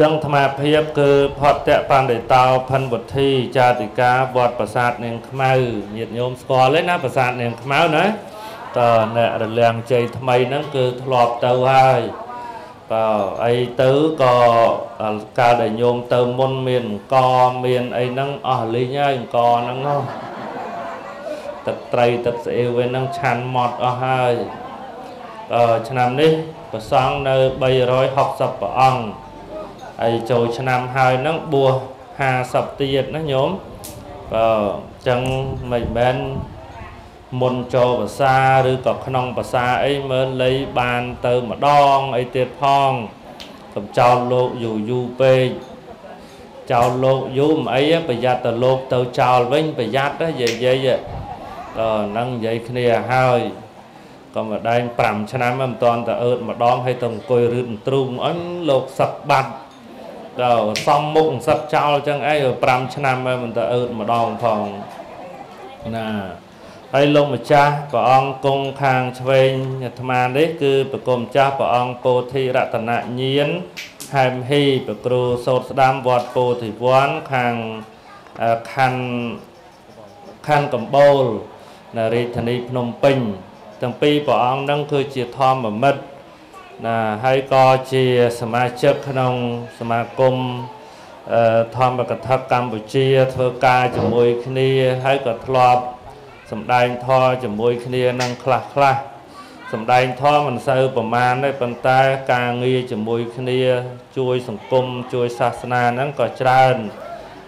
ចឹងអាត្មាភាពគឺផតតបណ្ឌិតោផិនវុធីចាតិកាវត្តប្រាសាទនាងខ្មៅញាតិញោមស្គាល់ទេណាប្រាសាទនាងខ្មៅណាតើអ្នករលាំងជ័យថ្មីហ្នឹងគឺធ្លាប់ទៅហើយបើអីទៅក៏កាលដែលញោមទៅមុនមានអង្គមានអីហ្នឹងអស់លីងហើយអង្គហ្នឹងហ៎ទឹកត្រីទឹកស្អីវិញហ្នឹងឆាន់ម៉ត់អស់ហើយអឺឆ្នាំនេះប្រសង់នៅ360ព្រះអង្គ ហើយចូលឆ្នាំហើយហ្នឹងបួស50ទៀតណាញោមបើអញ្ចឹងមិនមែនមុនចូលភាសាឬក៏ក្នុងភាសាអីមើលលៃបានទៅម្ដងអីទៀតផងកំចោលលោកយូរយូរពេកចោលលោកយូរមិនអីប្រយ័ត្នទៅលោកទៅចោលវិញប្រយ័ត្នយាយយាយតហ្នឹងនិយាយគ្នាហើយក៏ម្ដែង5ឆ្នាំមិនតាន់ទៅអឺតម្ដងហើយទៅអង្គុយរឺតទ្រូងអញលោកសឹកបាត់ ដល់សំមុខសឹកចោលចឹងអី5ឆ្នាំមិនទៅអឺតម្ដងផងណាហើយលោកម្ចាស់ព្រះអង្គគង់ខាងឆ្វេងអាត្មានេះគឺប្រគំម្ចាស់ព្រះអង្គពោធិរតនញាណហែមហ៊ីប្រគ្រូសោតស្ដាំវត្តពោធិវ័នខាងខណ្ឌខណ្ឌកំបូលនៅរាជធានីភ្នំពេញទាំងពីរព្រះអង្គនឹងគឺជាធម្មមិត្ត ណាហើយក៏ជាសមាជិកក្នុងសមាគមធម្មកថាកម្ពុជា ធ្វើការជាមួយគ្នាហើយក៏ធ្លាប់សំដែងធម៌ជាមួយគ្នានឹងខ្លះខ្លះសំដែងធម៌មិនសូវប្រមាណទេប៉ុន្តែការងារជាមួយគ្នា ជួយសង្គមជួយសាសនាហ្នឹងក៏ច្រើន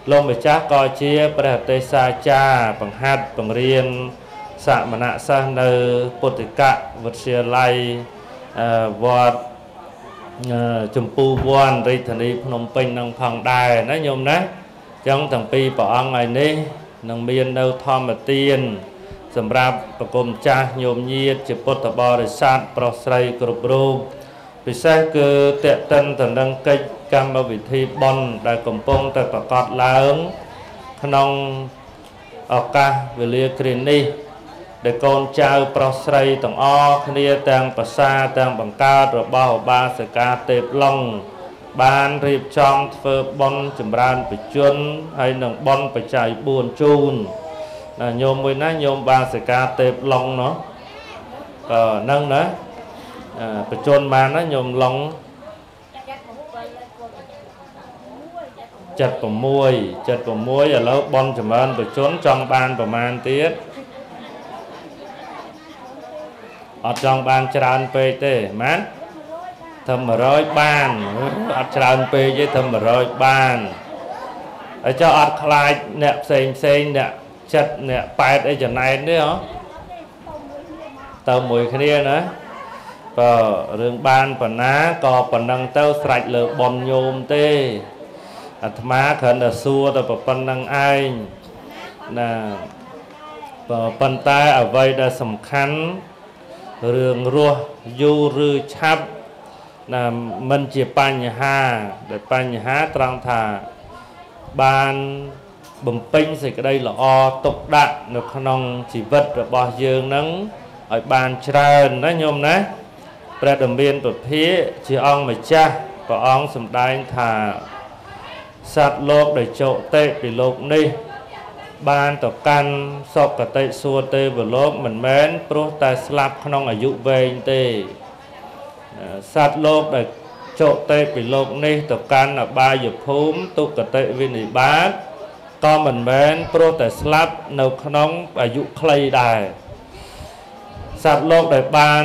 លោកម្ចាស់ក៏ជាព្រះទេសសាចារបង្ហាត់បង្រៀនសមណសិស្សនៅពុទ្ធិកវិទ្យាល័យ វត្តចម្ពូវ័នរាជធានីភ្នំពេញនឹងផងដែរណាញោមណាចឹងទាំងពីរព្រះអង្គឯនេះនឹងមាននៅធម្មទានសម្រាប់ប្រគំចាស់ញោមញាតជាពុទ្ធបរិស័ទប្រុសស្រីគ្រប់រូបពិសេសគឺតេតិនតនឹងកិច្ចកម្មវិធីបុណ្យដែលកំពុងតែប្រកាសឡើងក្នុងឱកាសវេលាគ្រានេះ ដែលកូនចៅប្រុសស្រីទាំងអស់គ្នាទាំងប្រសាទាំងបង្កើតរបស់ឧបាសិកាទេពឡុងបានរៀបចំធ្វើបុណ្យចម្រើនបជនហើយនឹងបុណ្យបច្ច័យ4ជូនណាញោមមួយណាញោមបាសិកាទេពឡុងណោះក៏ហ្នឹងណាបជនបានណាញោមឡុង76 76ឥឡូវបនចម្រើនបជនចង់បានប្រមាណទៀត អត់ចង់បានច្រើនពេកទេម៉ានធ្វើ100បានអត់ច្រើនពេកទេធ្វើ100បានហើយចុះអត់ខ្លាចអ្នកផ្សេងផ្សេងអ្នកចិត្តអ្នកប៉ែតអីចំណែននេះហ៎ទៅមួយគ្នាណាបើរឿងបានប៉ុណ្ណាក៏ប៉ុណ្ណឹងទៅស្រេចលើប៉ុនញោមទេអាត្មាគ្រាន់តែសួរតែប៉ុណ្ណឹងឯងណាប៉ុន្តែអ្វីដែលសំខាន់ រឿងរស់យូរឬឆាប់ណាមិនជាបញ្ហាដែលបញ្ហាត្រង់ថាបានបំពេញសេចក្តីល្អទុកដាក់នៅក្នុងជីវិតរបស់យើងនឹងឲ្យបានច្រើនណាញោមណាព្រះដមានពភាជាអង្គម្ចាស់ព្រះអង្គសម្ដែងថាសត្វលោកដែលចោតិពីលោកនេះ បានទៅកាន់សុគតិសួគ៌ទេវលោកមិនមែនព្រោះតែស្លាប់ក្នុងអាយុវែងទេសត្វលោកដែលចោតិពីលោកនេះទៅកាន់អបាយភូមិទុគតិវិនិបាតក៏មិនមែនព្រោះតែស្លាប់នៅក្នុងអាយុខ្លីដែរសត្វលោកដែលបាន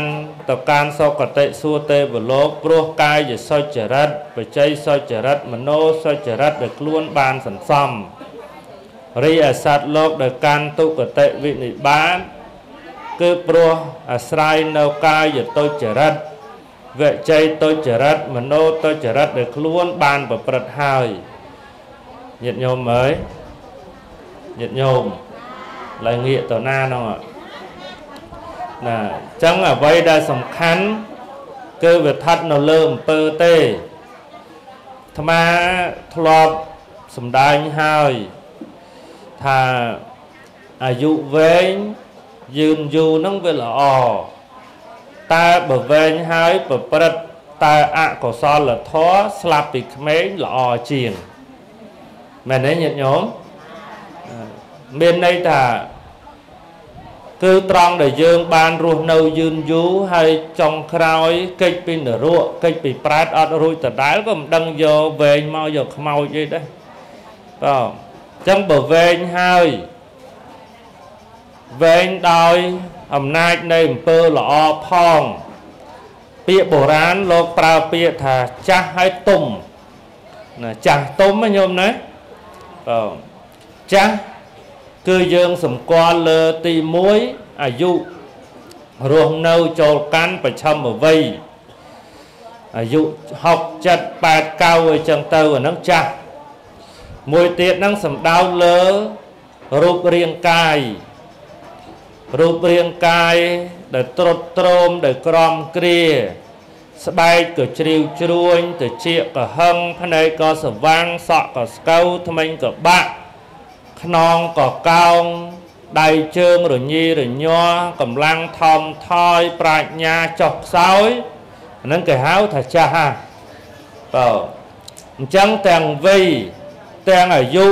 ទៅកាន់សុគតិសួគ៌ទេវលោកព្រោះកាយសុចរិតបច្ច័យសុចរិតមโนសុចរិតដែលខ្លួនបានសន្សំ រីឯសត្វលោកដែលកាន់ទុគតិវិនិបាតគឺព្រោះអាស្រ័យនៅកាយទុចរិតវិច័យទុចរិតមโนទុចរិតដែលខ្លួនបានប្រព្រឹត្តហើយញាតិញោមអើយញាតិញោមឡើងងាកទៅណានោះណាអញ្ចឹងអ្វីដែលសំខាន់គឺវាស្ថិតនៅលើអំពើទេអាត្មាធ្លាប់សំដែងហើយ ថាអាយុវែងយឺនយូរហ្នឹងវាល្អតែបើវែងហើយប្រព្រឹត្តតើអកុសលធម៌ស្លាប់ពីក្មេងល្អជាងមែនទេញាតិញោមមានន័យថាគឺត្រង់ដែលយើងបានរស់នៅយឺនយូរហើយចុងក្រោយកិច្ចពីនរកកិច្ចពីប្រែតអត់រួចដដែលក៏មិនដឹងយកវែងមកយកខ្មោចអីដែរបាទអញ្ចឹងបើវែងហើយវែងដោយអំណាចនៃអំពើល្អផង ពាក្យបុរាណលោកប្រើពាក្យថាចាស់ហើយទុំណាចាស់ទុំណាញោមណាបាទចាស់គឺយើងសម្គាល់លើទី1អាយុរស់នៅចូលកាន់ប្រឆមអវ័យអាយុ6 7 8 9អីចឹងទៅអាហ្នឹងចាស់ មួយទៀតហ្នឹងសំដៅលើរូបរាងកាយរូបរាងកាយដែលត្រុតត្រោមដែលក្រំគ្រា ស្បែកក៏ជ្រីវជ្រួញទៅជាក៏ហឹងភ្នែកក៏ស្វាងសក់ក៏ស្កូវថ្មិញក៏បាក់ខ្នងក៏កោងដៃជើងរញីរញ័រកម្លាំងថមថយប្រាជ្ញាចុះខ្សោយហ្នឹងគេហៅថាចាស់ហ่าបើអញ្ចឹងទាំងវ័យ ទាំងអាយុ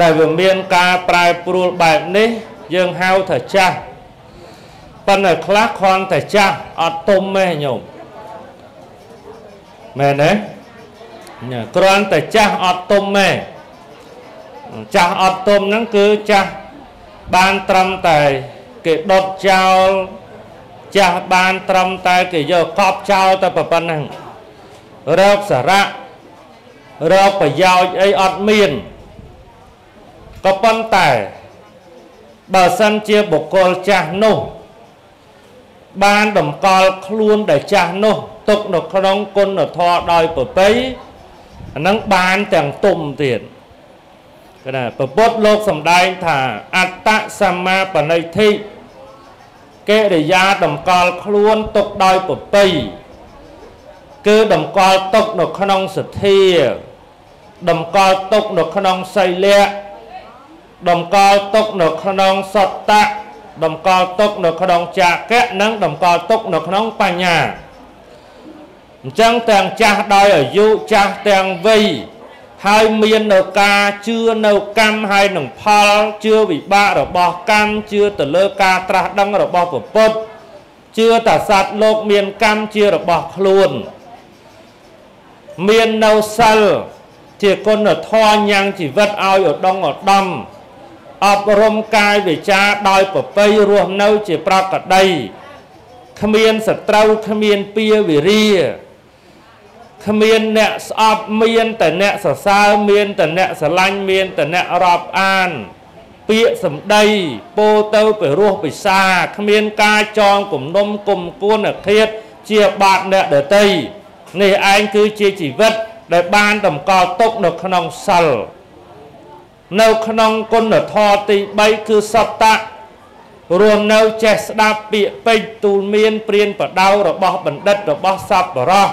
ដែលវាមានការប្រែប្រួលបែបនេះ យើងហៅថាចាស់ប៉ុន្តែខ្លះគ្រាន់តែចាស់អត់ទុំទេញោមមែនទេគ្រាន់តែចាស់អត់ទុំទេចាស់អត់ទុំហ្នឹងគឺចាស់បានត្រឹមតែគេដុតចោលចាស់បានត្រឹមតែគេយកកប់ចោលតែប៉ុណ្ណឹងរកសារៈ រកប្រយោជន៍អីអត់មានក៏ប៉ុន្តែបើសិនជាបុគ្គលចាស់នោះ បានតម្កល់ខ្លួនដែលចាស់នោះទុកនៅក្នុងគុណធម៌ដោយប្រពៃអានឹងបានទាំងទុំទៀតគឺណាពពុទ្ធលោកសំដែងថាអត្តសម្មាបណិធិកិរិយាតម្កល់ខ្លួនទុកដោយប្រពៃគឺតម្កល់ទុកនៅក្នុងសទ្ធា តម្កល់ទុកនៅក្នុងសីលៈតម្កល់ទុកនៅក្នុងសត្តៈតម្កល់ទុកនៅក្នុងចាកៈនិងតម្កល់ទុកនៅក្នុងបញ្ញាអញ្ចឹងទាំងចាស់ដោយអាយុចាស់ទាំងវ័យហើយមាននៅការជឿនៅកម្មហើយនឹងផលជឿវិបាករបស់កម្មជឿទៅលើការត្រាស់ដឹងរបស់ពុទ្ធជឿតាសត្វលោកមានកម្មជារបស់ខ្លួន មាននៅសិល ជាគុណធម៌ញ៉ាំងជីវិតឲ្យឧត្តមឧត្តមអប់រំកាយវិចារដោយប្រពៃរស់នៅជាប្រកដីគ្មានសត្រូវគ្មានពៀវិរិយគ្មានអ្នកស្អប់មានតែអ្នកសរសើរមានតែអ្នកស្រឡាញ់មានតែអ្នករាប់អាន ពាក្យសម្ដីពោទៅពីរស់ពិសាគ្មានការចងគំនុំគុំគួនអធិធជាបាតអ្នកដតីនេះឯងគឺជាជីវិត ដែលបានតម្កល់ទុកនៅក្នុងសិលនៅក្នុងគុណធម៌ទី3គឺសត្តៈរស់នៅចេះស្ដាប់ពាក្យពេចន៍ទូលមានព្រានប្រដៅរបស់បណ្ឌិតរបស់សប្បុរស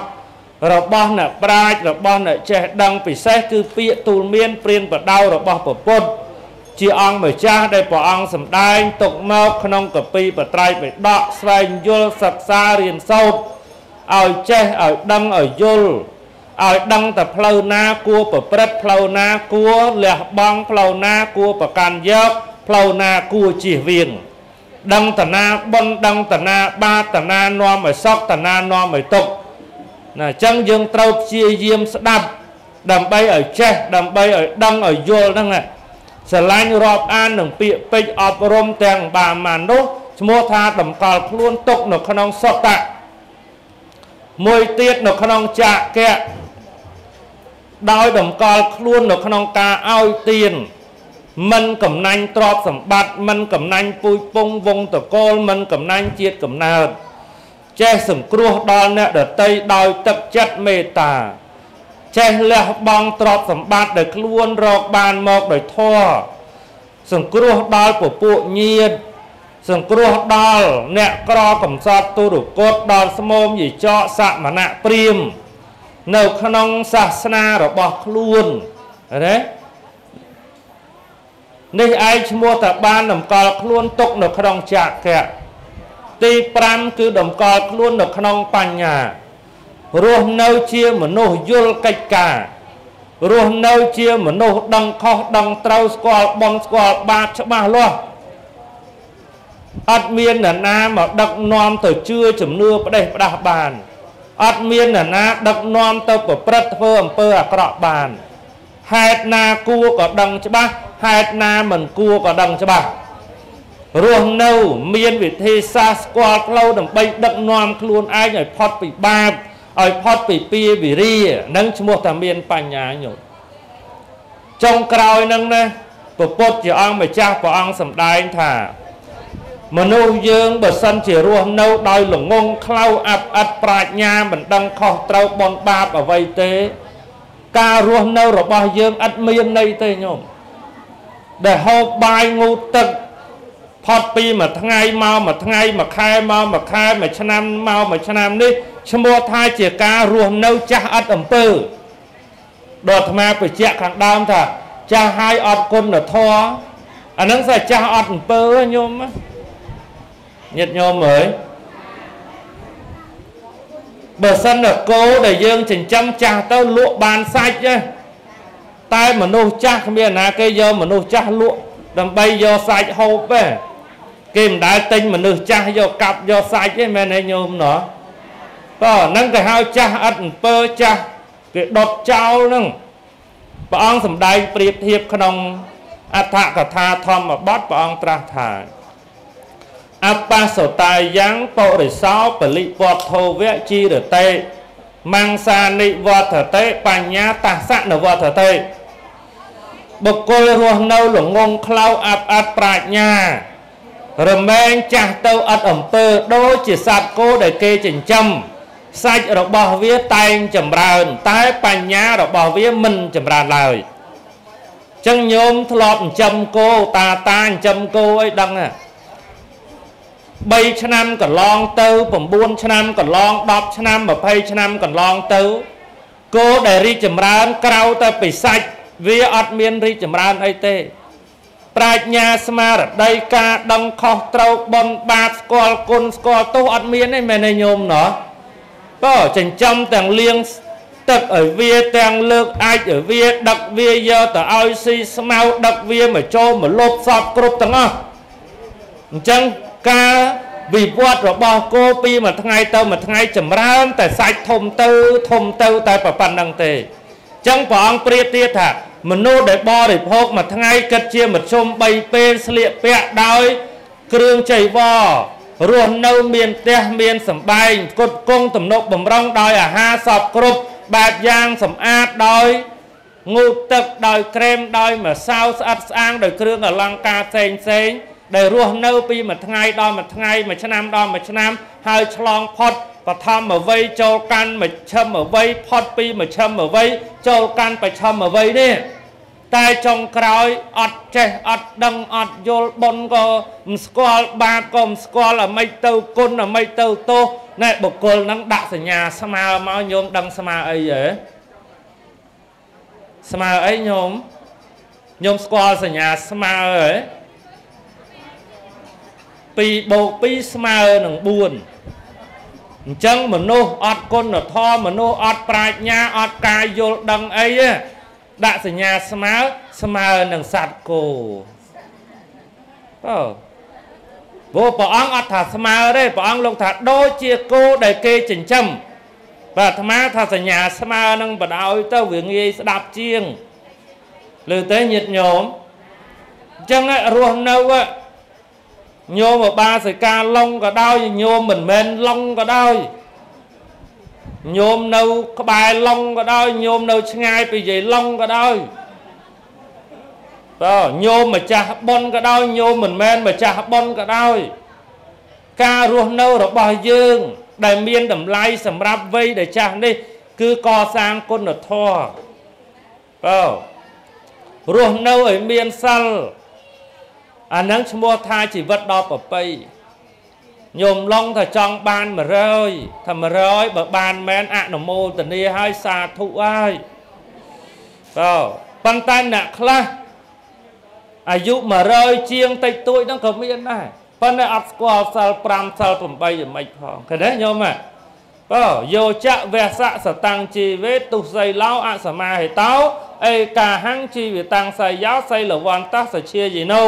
របស់អ្នកប្រាជ្ញរបស់អ្នកចេះដឹងពិសេសគឺពាក្យទូលមានព្រានប្រដៅរបស់ព្រះពុទ្ធជាអង្គម្ចាស់ដែលព្រះអង្គសម្ដែងទុកមកក្នុងកពីបត្រៃបិដកស្វែងយល់សិក្សារៀនសូត្រឲ្យចេះឲ្យដឹងឲ្យយល់ ឲ្យដឹងតែផ្លូវណាគួរប្រព្រឹត្តផ្លូវណាគួរលះបង់ផ្លូវណាគួរប្រកាន់យកផ្លូវណាគួរជៀសវាងដឹងតណាបុណ្យដឹងតណាបាបតណានាំឲ្យសក់តណានាំឲ្យទុក្ខណាអញ្ចឹងយើងត្រូវព្យាយាមស្ដាប់ដើម្បីឲ្យចេះដើម្បីឲ្យដឹងឲ្យយល់ហ្នឹងស្រឡាញ់រាប់អាននឹងពាក្យពេចន៍អប់រំទាំងបាម៉ាននោះឈ្មោះថាតម្កល់ខ្លួនទុកនៅក្នុងសតៈមួយទៀតនៅក្នុងចាកៈ ដោយតម្កល់ខ្លួននៅក្នុងការឲ្យទានមិនកំណាញ់ទ្រព្យសម្បត្តិមិនកំណាញ់ពូជពងវងតកលមិនកំណាញ់ជាតិកំណើតចេះសង្គ្រោះដល់អ្នកដតីដោយទឹកចិត្តមេត្តាចេះលះបង់ទ្រព្យសម្បត្តិដែលខ្លួនរកបានមកដោយធម៌សង្គ្រោះដល់ពពួកញាតសង្គ្រោះដល់អ្នកក្រកំសត់ទុរគតដល់ស្មោមយិចកសមណៈព្រាម នៅក្នុងសាសនារបស់ខ្លួនណានេះឯងឈ្មោះថាបានតម្កល់ខ្លួនទុកនៅក្នុងចាកៈទី5គឺតម្កល់ខ្លួននៅក្នុងបញ្ញារស់នៅជាមនុស្សយល់កិច្ចការរស់នៅជាមនុស្សដឹងខុសដឹងត្រូវស្គាល់បន់ស្គាល់បាបច្បាស់លាស់អត់មានអ្នកណាមកដឹកនាំទៅជឿជំនឿផ្ដេសផ្ដាស់បាន អត់មានអ្នកណាដឹកនាំទៅប្រព្រឹត្តធ្វើអំពើអាក្រក់បានហេតុណាគួរក៏ដឹងច្បាស់ហេតុណាមិនគួរក៏ដឹងច្បាស់រស់នៅមានវិធីសាស្ត្រស្គាល់ផ្លូវដើម្បីដឹកនាំខ្លួនឯងឲ្យផុតពីបាបឲ្យផុតពីពាវិរិយនឹងឈ្មោះថាមានបញ្ញាញោមចុងក្រោយនឹងណាពពុទ្ធជាអង្គម្ចាស់ព្រះអង្គសម្ដែងថា មនុស្សយើងបើសិនជារស់នៅដោយល្ងងខ្លៅអាប់អិតប្រាជ្ញាមិនដឹងខុសត្រូវបនបាបអ្វីទេ ការរស់នៅរបស់យើងឥតមានន័យទេញោមដែលហូបបាយងូតទឹកផុតពីមួយថ្ងៃមកមួយថ្ងៃមួយខែមកមួយខែមួយឆ្នាំមកមួយឆ្នាំនេះឈ្មោះថាជាការរស់នៅចាស់ឥតអំពើដល់អាត្មាបញ្ជាក់ខាងដើមថាចាស់ហើយអត់គុណធម៌អាហ្នឹងស្អីចាស់អត់អំពើញោម ញាតិញោមអើយបើសិនតែគោដែលយើងចិញ្ចឹមចាស់ទៅលក់បានសាច់ទេតែមនុស្សចាស់គ្មានណាគេយកមនុស្សចាស់លក់ដើម្បីយកសាច់ហូបទេគេមិនដែលទិញមនុស្សចាស់យកកាប់យកសាច់ទេមែនទេញោមណោះបើហ្នឹងគេហៅចាស់ឥតអំពើចាស់គេដុតចោលហ្នឹងព្រះអង្គសម្ដែងប្រៀបធៀបក្នុងអដ្ឋកថាធម្មបទព្រះអង្គត្រាស់ថា អបសតាយ៉ាងបរិសោពលិវត្ថោវៈជីរតេមង្សានិវត្ថតេបញ្ញាតសនវត្ថតេបុគ្គលរស់នៅល្ងងខ្លៅអាប់អាត់ប្រាជ្ញា រមែងចាស់ទៅឥតអំពើដូចជាសត្វគោដែលគេចិញ្ចឹមសាច់របស់វាតែងចម្រើន តែបញ្ញារបស់វាមិនចម្រើនឡើយចឹងញោមធ្លាប់ចិញ្ចឹមគោតាតាចិញ្ចឹមគោអីដឹងហ៎ 3ឆ្នាំកន្លងទៅ9ឆ្នាំកន្លង10ឆ្នាំ20ឆ្នាំកន្លងទៅគោដែលរីកចម្រើនក្រៅតែពីសាច់វាអត់មានរីកចម្រើនអីទេ ប្រាជ្ញាស្មារតីការដឹងខុសត្រូវបនបាបស្គាល់គុណស្គាល់ទោសអត់មានទេមែនទេញោមណោះក៏ចិញ្ចឹមទាំងលៀងទឹកឲ្យវាទាំងលើកអាចឲ្យវាដឹកវាយកទៅឲ្យស៊ីស្មៅដឹកវាមកចូលមកលុបសពគ្រប់ទាំងអស់អញ្ចឹង ការវិវត្តរបស់គោពីមួយថ្ងៃទៅមួយថ្ងៃចម្រើន តែសាច់ធំទៅធំទៅតែប៉ុណ្្នឹងទេអញ្ចឹងព្រះអង្គប្រៀបទៀតថាមនុស្សដែលបរិភោគមួយថ្ងៃគិតជាមធ្យម3ពេលស្លៀកពាក់ដោយគ្រឿងចីវររស់នៅមានផ្ទះមានសំបែងផ្គត់ផ្គង់ទំនុកបំរុងដោយអាហារសពគ្រប់បែបយ៉ាងសម្អាតដោយងូតទឹកដោយក្រែមដោយម្សៅស្អិតស្អាងដោយគ្រឿងអលង្ការផ្សេងផ្សេង ដែលរស់នៅពីមួយថ្ងៃដល់មួយថ្ងៃមួយឆ្នាំដល់មួយឆ្នាំ ហើយឆ្លងផុតបឋមអវ័យចូលកាន់មជ្ឈិមអវ័យផុតពីមជ្ឈិមអវ័យចូលកាន់បច្ឆិមអវ័យនេះតែចុងក្រោយអត់ចេះអត់ដឹងអត់យល់បុណ្យក៏មិនស្គាល់បាបក៏មិនស្គាល់អ្មេចទៅគុណអ្មេចទៅទោសណែបុគ្គលនឹងដាក់សញ្ញាស្មើមកញោមដឹងស្មើអីហ៎ស្មើអីញោមញោមស្គាល់សញ្ញាស្មើហ៎ 2បូក2ស្មើនឹង4អញ្ចឹងមនុស្សអត់គុណធម៌មនុស្សអត់ប្រាជ្ញាអត់ការយល់ដឹងអីដាក់សញ្ញាស្មើស្មើនឹងសត្វគោអើព្រោះព្រះអង្គអត់ថាស្មើទេព្រះអង្គលោកថាដូចជាគោដែលគេចិញ្ចឹមបាទអាត្មាថាសញ្ញាស្មើនឹងបដ ாய் ទៅវាងាយស្ដាប់ជាងលើទៅញាតញោមអញ្ចឹងរស់នៅ ញោមបាសិកាឡុងក៏ដោយញោមមិនមែនឡុងក៏ដោយញោមនៅក្បែរឡុងក៏ដោយញោមនៅឆ្ងាយពីយាយឡុងក៏ដោយបើញោមម្ចាស់ប៉ុនក៏ដោយញោមមិនមែនម្ចាស់ប៉ុនក៏ដោយការរស់នៅរបស់យើង ដែលមានតម្លៃសម្រាប់វ័យដែលចាស់នេះ គឺកសាងគុណធម៌បើរស់នៅឲ្យមានសិល អានឹងឈ្មោះថាជីវិតដ៏ប្រពៃញោមឡងថាចង់បាន100ថា100បើបានមែនអនុមោទនាឲ្យសាធុហើយក៏ប៉ុន្តែអ្នកខ្លះអាយុ100ជាងតិចតួចហ្នឹងក៏មានដែរប៉ុន្តែអត់ស្គាល់សិល5សិល8យ៉ាងម៉េចផងឃើញទេញោមហ៎បើយោចៈវសៈសតាំងជីវេទុសីឡោអសមាហេតោអេកាហੰជីវិតាំងសៃយោសៃលវន្តសជាយិណោ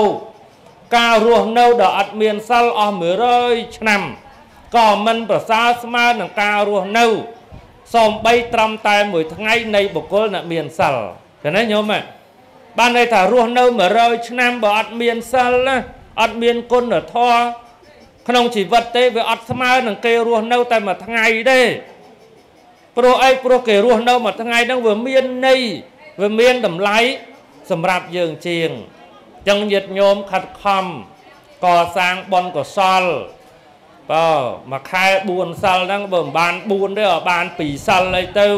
ការរស់នៅដ៏អត់មានសិលអស់100ឆ្នាំក៏មិនប្រសើរស្មើនឹងការរស់នៅសំបីត្រឹមតែមួយថ្ងៃនៃបុគ្គលអ្នកមានសិលឃើញទេញោមបានន័យថារស់នៅ100ឆ្នាំបើអត់មានសិលណាអត់មានគុណធម៌ក្នុងជីវិតទេវាអត់ស្មើនឹងគេរស់នៅតែមួយថ្ងៃទេព្រោះអីព្រោះគេរស់នៅមួយថ្ងៃហ្នឹងវាមានន័យវាមានតម្លៃសម្រាប់យើងជាង ចឹងញាតិញោមខិតខំកសាងបុណ្យកុសលបើមួយខែ4សិលហ្នឹងបើមិនបាន4ទេឲ្យបាន2សិលអីទៅ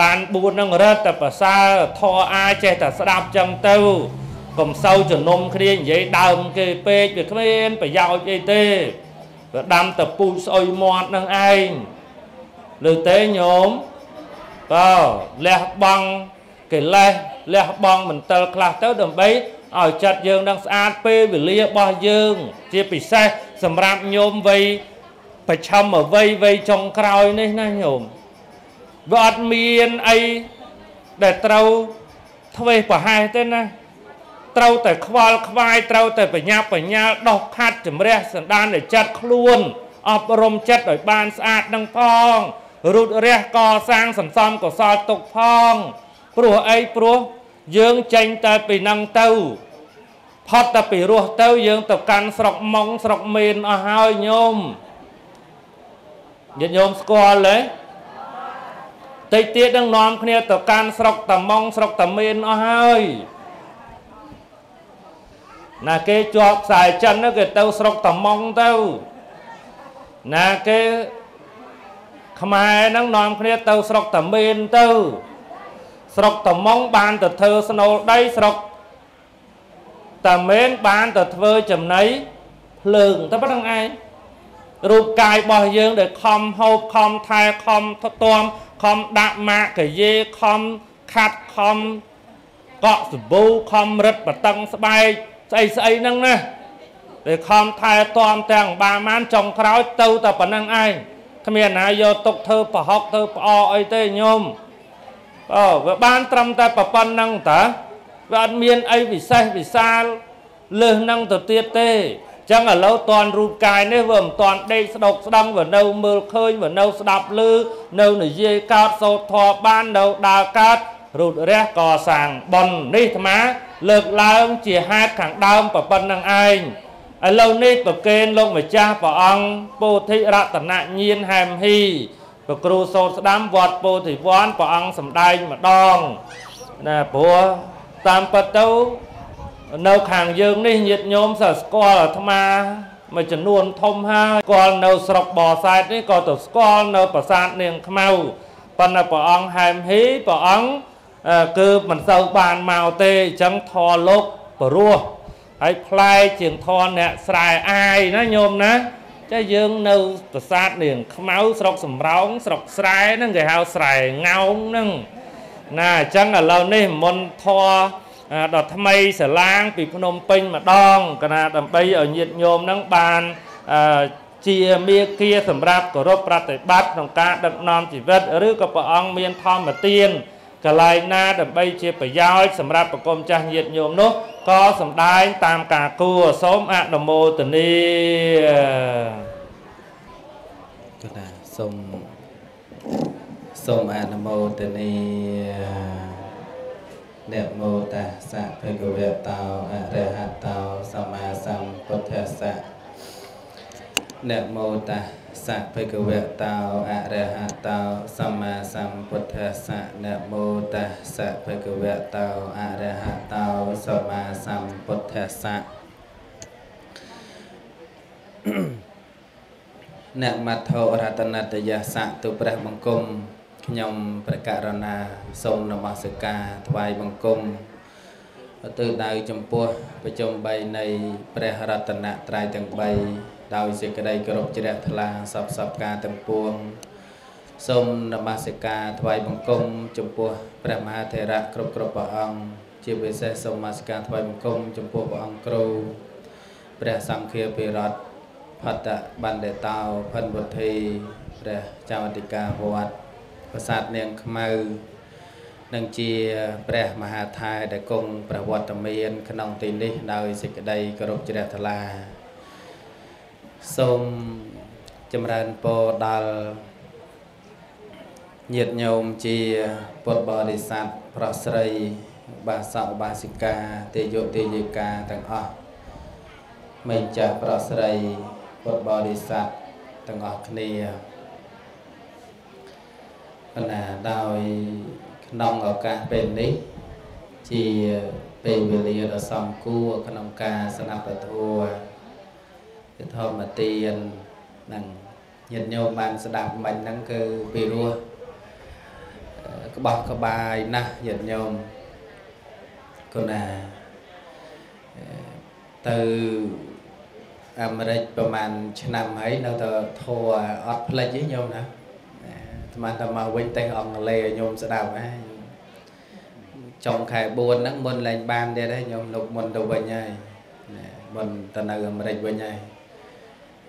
បាន4ហ្នឹងរត់តែប្រសើរធរអាចចេះតែស្ដាប់ចឹងទៅកុំសូវជំនុំគ្នានិយាយដើមគេពេកវាគ្មានប្រយោជន៍អីទេវាដាំតពូជស្អុយមាត់នឹងឯងលើទេញោមបើលះបង់កិលេសលះបង់មន្ទិលខ្លះទៅដើម្បី ឲ្យចិត្តយើងនឹងស្អាតពេលវេលារបស់យើង ជាពិសេសសម្រាប់ញោមវ័យប្រឆំអ្វីវ័យចុងក្រោយនេះណាញោមវាអត់មានអីដែលត្រូវធ្វេសប្រហែសទេណាត្រូវតែខ្វល់ខ្វាយត្រូវតែបញ្ញាបញ្ញាលដោះខាត់ជំរះសន្តាននៃចិត្តខ្លួន អប់រំចិត្តឲ្យបានស្អាតនឹងផងរូតរះកសាងសន្សំកុសលទុកផង ព្រោះអីព្រោះ យើងចេញតែពីនឹងទៅផុតតែពីរស់ទៅយើងទៅកាន់ស្រុកម៉ុងស្រុកមេនអស់ហើយញោមញាតិញោមស្គាល់ទេតិចទៀតនឹងនាំគ្នាទៅកាន់ស្រុកតាម៉ុងស្រុកតាមេនអស់ហើយណាគេជាប់ខ្សែចិនគេទៅស្រុកតាម៉ុងទៅណាគេខ្មែរហ្នឹងនាំគ្នាទៅស្រុកតាមេនទៅ ស្រុកតាម៉ុងបានទៅធ្វើស្នូលដីស្រុកតាមេនបានទៅធ្វើចំណីភ្លើងតែប៉ុណ្្នឹងឯងរូបកាយរបស់យើងដែលខំហូបខំថែខំទាំខំដាក់ម៉ាកកាយេខំខាត់ខំកក់សបូខំរឹតបតឹងស្បែកស្អីស្អីហ្នឹងណាដែលខំថែទាំទាំងបាមានចុងក្រោយទៅតែប៉ុណ្្នឹងឯងគ្មានណាយកទុកធ្វើប្រហុកធ្វើផ្អកអីទេញោម អូវាបានត្រឹមតែប៉ុណ្្នឹងតាវាអត់មានអីពិសេសវិសាលលើសនឹងទៅទៀតទេចឹងឥឡូវតនរូបកាយនេះវាមិនតនដេកស្ដុកស្ដំវានៅមើលឃើញវានៅស្ដាប់ឮនៅនិយាយកោតសោតធរបាននៅដើរកើតរូតរះកសាងប៉ុននេះអាត្មា លើកឡើងជាហេតុខាងដើមប៉ុណ្្នឹងឯងឥឡូវនេះប្រកេនលោកម្ចាស់ព្រះអង្គពោធិរតនញាណហែមហ៊ី ព្រះគ្រូសោតស្ដាំវត្តពោធិវ័នព្រះអង្គសម្ដែងម្ដងណាព្រោះតាមពិតទៅនៅខាងយើងនេះញាតិញោមសិស្សស្គាល់អាត្មាមួយចំនួនធំហើយស្គាល់នៅស្រុកបរសែតនេះក៏ទៅស្គាល់នៅប្រាសាទនាងខ្មៅប៉ុន្តែព្រះអង្គហែមហ៊ីព្រះអង្គគឺមិនសូវបានមកទេអញ្ចឹងធរលោកបរោះហើយផ្លែជាងធរអ្នកស្រែអាយណាញោមណា ចាយើងនៅប្រាសាទនាងខ្មៅស្រុកសំរោងស្រុកស្រែហ្នឹងគេហៅស្រែងោងហ្នឹងណាអញ្ចឹងឥឡូវនេះមុនធរដល់ថ្មីស្រឡាង ពីភ្នំពេញម្ដងកណាដើម្បីឲ្យញាតិញោមហ្នឹងបានជាមេគាសម្រាប់គោរពប្រតិបត្តិក្នុងការដឹកនាំជីវិត ឬក៏ព្រះអង្គមានធម្មទាន កន្លែងណាដើម្បីជាប្រយោជន៍សម្រាប់ប្រគំចាស់ញាតិញោមនោះក៏សំដែងតាមការគួរសូមអនុមោទនាគណៈសូមសូមអនុមោទនានមោតាសៈភគវតោអរហតោសម្មាសម្ពុទ្ធស្សៈនមោតា សៈភគវតោអរហតោសម្មាសម្ពុទ្ធស្សៈនមោតាសៈភគវតោអរហតោសម្មាសម្ពុទ្ធស្សៈអ្នកមត្ថោរតនតយសៈទុព្រះបង្គំខ្ញុំប្រកាសណាសូមនមស្ការថ្វាយបង្គំ ទៅដៅចំពោះប្រជុំ3នៃព្រះរតនត្រ័យទាំង3ដោយសេចក្តីគោរពជ្រះថ្លាសពសពការទាំងពួងសូមនមស្ការថ្វាយបង្គំចំពោះព្រះមហាថេរៈគ្រប់គ្រប់ព្រះអង្គជាពិសេសសូមនមស្ការថ្វាយបង្គំចំពោះព្រះអង្គគ្រូព្រះសង្ឃាភិរដ្ឋផតបណ្ឌិតោផិនពុទ្ធីព្រះចៅអធិការវត្តប្រាសាទនាងខ្មៅ និងជាព្រះមហាថែដែលគង់ប្រវត្តិមាន ក្នុងទីនេះដោយសេចក្តីគោរពជ្រះថ្លាសូមចម្រើនពរដល់ញាតិញោមជាពុទ្ធបរិស័ទប្រុសស្រី បាសកបាសិកាទេយុទេយិកាទាំងអស់មេចាស់ប្រុសស្រីពុទ្ធបរិស័ទទាំងអស់គ្នាបណ្ណាដោយ ក្នុងឱកាសពេលនេះជាពេលវេលាដ៏សំគួរក្នុងការស្ដាប់ពធធម្មទាននិងញាតិញោមបានស្ដាប់មិញហ្នឹងគឺពីរោះក្បោះក្បាយណាស់ញាតិញោមគណាទៅអាមេរិកប្រហែលឆ្នាំហើយនៅតែធัวអត់ផ្លិចទេញោមណា ស្មានតែមកវិញតែអង់គ្លេសញោមស្ដាប់ណាចុងខែ4ហ្នឹងមុនឡើងបានទៀតហើយញោមលោកមុនទៅវិញហើយមុនទៅនៅអាមេរិកវិញហើយ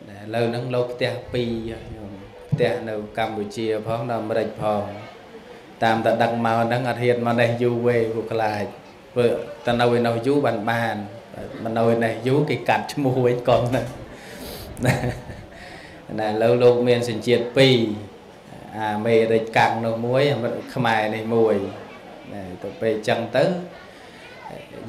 ឥឡូវហ្នឹងលោកផ្ទះ2ញោមផ្ទះនៅកម្ពុជាផងនៅអាមេរិកផងតាមតែដឹកមកហ្នឹងអត់ហ៊ានមកនេះយូរវេពួកខ្លាចធ្វើតែនៅឯនោះយូរបានបានមិននៅឯនេះយូរគេកាត់ឈ្មោះវិញកុំណាណាឥឡូវលោកមានសញ្ជាតិ2 អាមេរិកកាំងនោះមួយខ្មែរនេះមួយទៅពេលអញ្ចឹងទៅ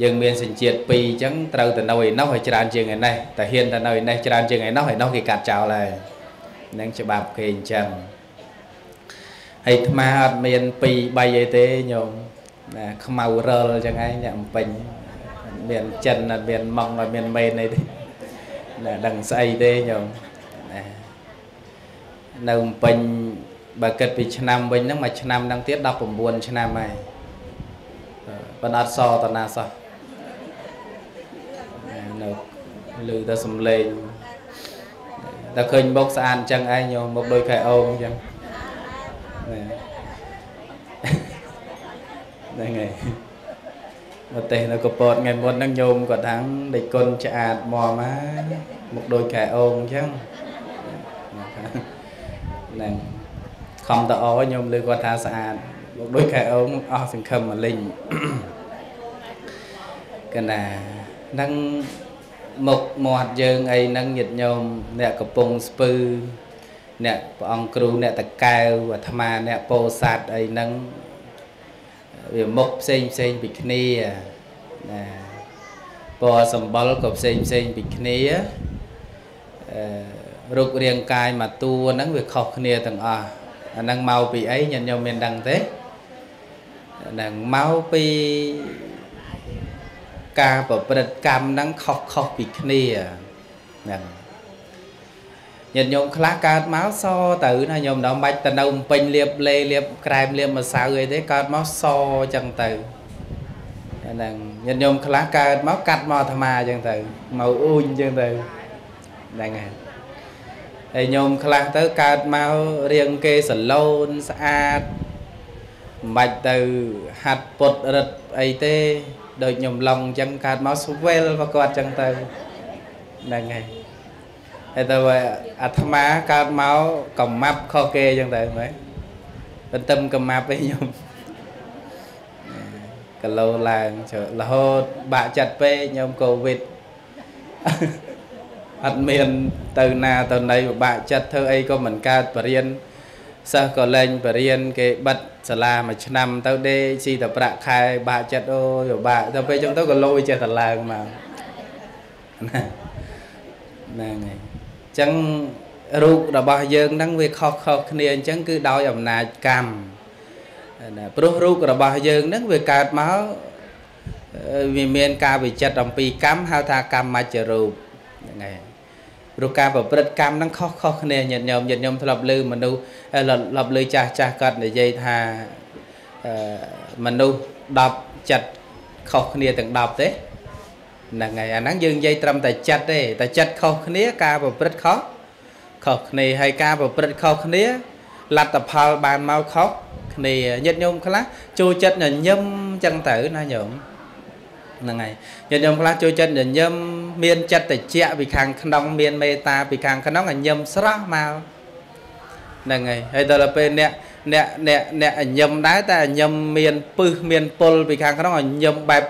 យើងមានសញ្ជាតិ2អញ្ចឹងត្រូវទៅនៅឯនោះឲ្យច្រើនជាងឯនេះតែហ៊ានទៅនៅឯនេះច្រើនជាងឯនោះឯនោះគេកាត់ចោលហើយនឹងច្បាប់គេអញ្ចឹងហើយអាត្មាអត់មាន2 3អីទេញោមណាខ្មៅរិលអញ្ចឹងឯងអ្នកអំពេញមានចិនអត់មានម៉ងអត់មានមេនអីទេណាដឹងស្អីទេញោមណានៅអំពេញ បើគិតពីឆ្នាំវិញហ្នឹងមួយឆ្នាំហ្នឹងទៀត19ឆ្នាំហើយបណ្ដាត់សតណាសោះនៅឮតែសំឡេងតែឃើញមុខស្អាតអញ្ចឹងឯងញោមមុខដូចខែអូងអញ្ចឹងហ្នឹងហើយមកទេសនៅកពតថ្ងៃមុនហ្នឹងញោមគាត់ថាដេកគុណឆ្អាតមកមកមុខដូចខែអូងអញ្ចឹងហ្នឹង ខំតអញោមលើគាត់ថាស្អាតមកដូចខែអូងអស់សង្ឃឹមមកលេងកណានឹងមុខមាត់យើងអីហ្នឹងញាតញោមអ្នកកំពុងស្ពឺអ្នកព្រះអង្គគ្រូអ្នកតកែវអាត្មាអ្នកពោធិ៍សាត់អីហ្នឹងវាមុខផ្សេងផ្សេងពីគ្នាណាពណ៌សម្បុរក៏ផ្សេងផ្សេងពីគ្នាអឺរូបរាងកាយមួយតួហ្នឹងវាខុសគ្នាទាំងអស់ អាហ្នឹងមកពីអីញាតិញោមមានដឹងទេហ្នឹងមកពីការប្រព្រឹត្តកម្មហ្នឹងខុសខុសពីគ្នាហ្នឹងញាតិញោមខ្លះកើតមកសទៅណាញោមដល់បាច់ទៅនៅពេញលៀបលេលៀបក្រែមលៀបម្សៅអីទេកើតមកសអញ្ចឹងទៅហ្នឹងញាតិញោមខ្លះកើតមកកាត់មកអាត្មាអញ្ចឹងទៅមកអ៊ូញអញ្ចឹងទៅហ្នឹងហើយ ហើយញោមខ្លះទៅកើតមករៀងគេសឡូនស្អាតមិនបាច់ទៅហាត់ពុតរិទ្ធអីទេដូចខ្ញុំឡងអញ្ចឹងកើតមកស្វែលប្រកបអញ្ចឹងទៅហ្នឹងហើយហើយទៅអាត្មាកើតមកកំមាប់ខុសគេអញ្ចឹងទៅមែនទន្ទឹមកំមាប់ឯងខ្ញុំគីឡូឡើងរហូតបាក់ចិត្តពេកខ្ញុំកូវីដ អត់មាន ទៅណាទៅណីពិបាកចិត្តធ្វើអីក៏មិនកើតបរៀនសិស្សក៏លែងបរៀនគេបិទសាលាមួយឆ្នាំ ទៅដេកស៊ីតែប្រាក់ខែបាក់ចិត្តអូយពិបាកទៅពេលចឹងទៅក៏លយចេះតែឡើងមកណាហ្នឹងហើយអញ្ចឹងរូបរបស់យើងហ្នឹងវាខុសខុសគ្នាអញ្ចឹងគឺដោយអំណាចកម្មណាព្រោះរូបរបស់យើងហ្នឹងវាកើតមកវាមានការវិចិត្រអំពីកម្មហៅថាកម្មមច្ចរូបហ្នឹងហើយ ព្រោះការប្រព្រឹត្តកម្មហ្នឹងខុសខុសគ្នាញាតិញោមញាតិញោមធ្លាប់ឮមនុស្សធ្លាប់ឮចាស់ចាស់គាត់និយាយថាមនុស្ស10ចិត្តខុសគ្នាទាំង10ទេហ្នឹងហើយអាហ្នឹងយើងនិយាយត្រឹមតែចិត្តទេតែចិត្តខុសគ្នាការប្រព្រឹត្តខុសខុសគ្នាហើយការប្រព្រឹត្តខុសគ្នាលទ្ធផលបានមកខុសគ្នាញាតិញោមខ្លះចូលចិត្តញញឹមចឹងទៅណាញោម ហ្នឹងហើយញាតិញោមខ្លះចូលចិត្តញញឹមមានចិត្តតិចពីខាងក្នុង មានមេត្តាពីខាងក្នុងញញឹមស្រស់មកហ្នឹងហើយហើយដល់ពេលអ្នកអ្នកអ្នកអ្នកញញឹមដែរតែញញឹមមានពឹសមានពុលពីខាងក្នុងញញឹមបែប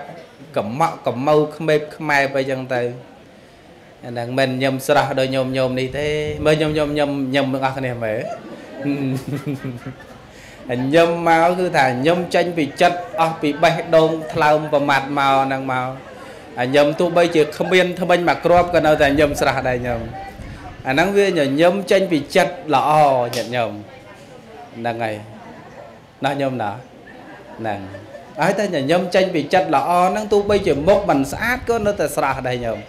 កំក់កំមៅក្មេបខ្មែបអីចឹងទៅអាហ្នឹងមិនញញឹមស្រស់ដោយញោមញោមនេះទេមើលញោមញោមញឹមញឹមទាំងអស់គ្នាមើល ញឹមមកគឺថាញឹមចេញពីចិត្តអស់ពីបេះដូងថ្លើមប្រមាត់មកហ្នឹងមកអាញឹមទោះបីជាគ្មានថ្មិញមកគ្រាប់ក៏នៅតែញឹមស្រស់ដែរញឹមអាហ្នឹងវាញញឹមចេញពីចិត្តល្អញាតិញោមហ្នឹងហើយណាញោមណាហ្នឹងហើយតែញញឹមចេញពីចិត្តល្អហ្នឹងទោះបីជាមុខមិនស្អាតក៏នៅតែស្រស់ដែរញោម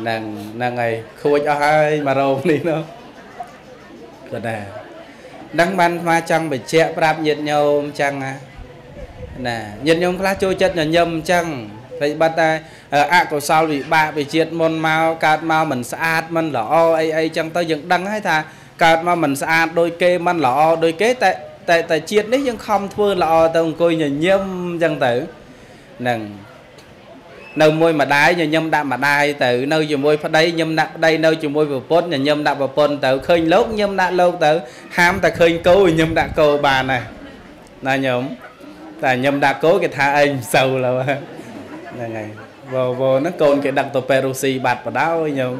ហ្នឹងហ្នឹងហើយខួចអស់ហើយមករោងនេះនោះក៏ដែរ ដឹងបានស្មាចង់បញ្ជាក់ប្រាប់ញាតិញោមអញ្ចឹងណាណាញាតិញោមខ្លះចូលចិត្តញញឹមអញ្ចឹងតែបាត់តែអកុសលវិបាកវិជាតិមុនមកកើតមកមិនស្អាតមិនល្អអីអីចឹងទៅយើងដឹងហើយថាកើតមកមិនស្អាតដូចគេមិនល្អដូចគេតែតែតែជាតិនេះយើងខំធ្វើល្អទៅអង្គុយញញឹមចឹងទៅហ្នឹង នៅមួយម្ដាយញញឹមដាក់ម្ដាយទៅនៅជាមួយប្តីញឹមដាក់ប្តីនៅជាមួយប្រពន្ធញញឹមដាក់ប្រពន្ធទៅឃើញលោកញឹមដាក់លោកទៅហាមតែឃើញគោញឹមដាក់គោបានហើយណាញោមតែញឹមដាក់គោគេថាឯងមិនសូវឡើយហ្នឹងហើយវវហ្នឹងកូនគេដឹកទៅពេរុស៊ីបាត់បដោយញោម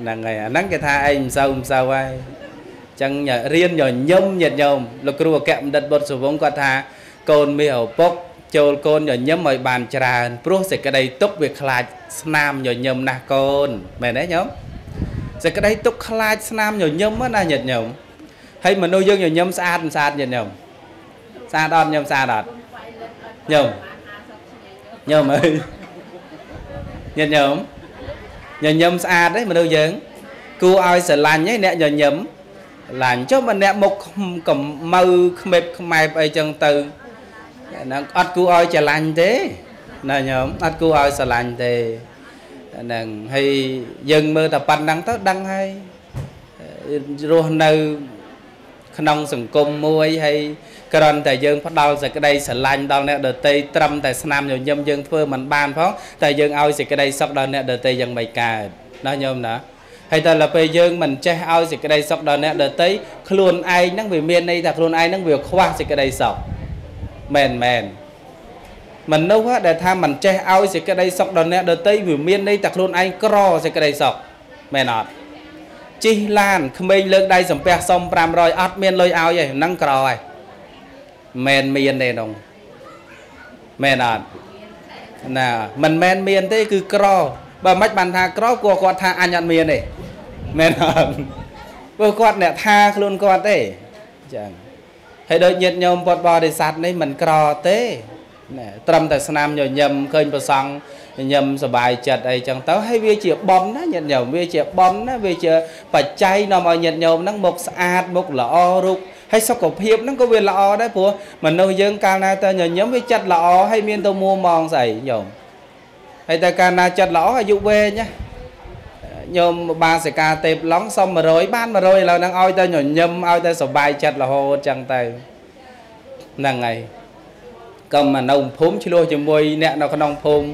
ហ្នឹងហើយអាហ្នឹងគេថាឯងមិនសូវមិនសូវហើយចឹងរៀនញញឹមញាតញោមលោកគ្រូអគ្គបណ្ឌិតបុត្រសវងគាត់ថាកូនមាសឪពុក ចូលកូនញញឹមឲ្យបានច្រើនព្រោះសេចក្តីទុកវាខ្លាចស្នាមញញឹមណាស់កូនមែនទេញោមសេចក្តីទុកខ្លាចស្នាមញញឹមណាញាតិញោមហើយមនុស្សយើងញញឹមស្អាតមិនស្អាតញាតិញោមស្អាតអត់ញោមស្អាតអត់ញោមញោមអើយញាតិញោមញញឹមស្អាតទេមនុស្សយើងគួរឲ្យស្រឡាញ់ឯអ្នកញញឹមឡាញ់ចុះបើអ្នកមុខកំមៅខ្មេបខ្មែបអីចឹងទៅ ហ្នឹងអត់គួរឲ្យច្រឡាញ់ទេណាញោមអត់គួរឲ្យស្រឡាញ់ទេហ្នឹងហើយយើងមើលតែប៉ុណ្្នឹងទៅដឹងហើយរស់នៅក្នុងសង្គមមួយហើយគ្រាន់តែយើងផ្ដាល់សេចក្តីស្រឡាញ់ដល់អ្នកដតីត្រឹមតែស្នាមញញឹមយើងធ្វើមិនបានផងតែយើងឲ្យសេចក្តីសុខដល់អ្នកដតីយ៉ាងមិនកើតណាញោមណាហើយតែដល់ពេលយើងមិនចេះឲ្យសេចក្តីសុខដល់អ្នកដតីខ្លួនឯងហ្នឹងវាមានន័យថាខ្លួនឯងហ្នឹងវាខ្វះសេចក្តីសុខ មែនមែនមនុស្សដែលថាមិនចេះឲ្យសេចក្តីសុខដល់អ្នកដតីវាមានន័យតែខ្លួនឯងក្រសេចក្តីសុខមែនអត់ជិះឡានក្មេងលើកដៃសំពះសុំ500អត់មានលុយឲ្យទេហ្នឹងក្រហើយមែនមានទេនោះមែនអត់ណាមិនមែនមានទេគឺក្របើមិនបានថាក្រគួរគាត់ថាអញអត់មានទេមែនអត់ព្រោះគាត់អ្នកថាខ្លួនគាត់ទេចឹង ហើយដូចញាតញោមពុតបរិស័ទនេះមិនក្រទេណាត្រឹមតែស្នាមញញឹមឃើញប្រសង់ញញឹមសบายចិត្តអីចឹងទៅហើយវាជាប៉ុនណាញាតញោមវាជាប៉ុនណាវាជាបច្ច័យនាំឲ្យញាតញោមហ្នឹងមុខស្អាតមុខល្អរូបហើយសុខភាពហ្នឹងក៏វាល្អដែរព្រោះមនុស្សយើងកាលណាទៅញញឹមវាចិត្តល្អហើយមានទៅមួម៉ងស្អីញោមហើយតែកាលណាចិត្តល្អអាយុវែងណា ញោមបាសិកាទេពឡងសុំ100បាន100ឥឡូវហ្នឹងឲ្យទៅញញឹមឲ្យទៅសុបាយចិត្តរហូតចឹងទៅហ្នឹងហើយកុំមកនៅភូមិឆ្លោះជាមួយអ្នកនៅក្នុងភូមិ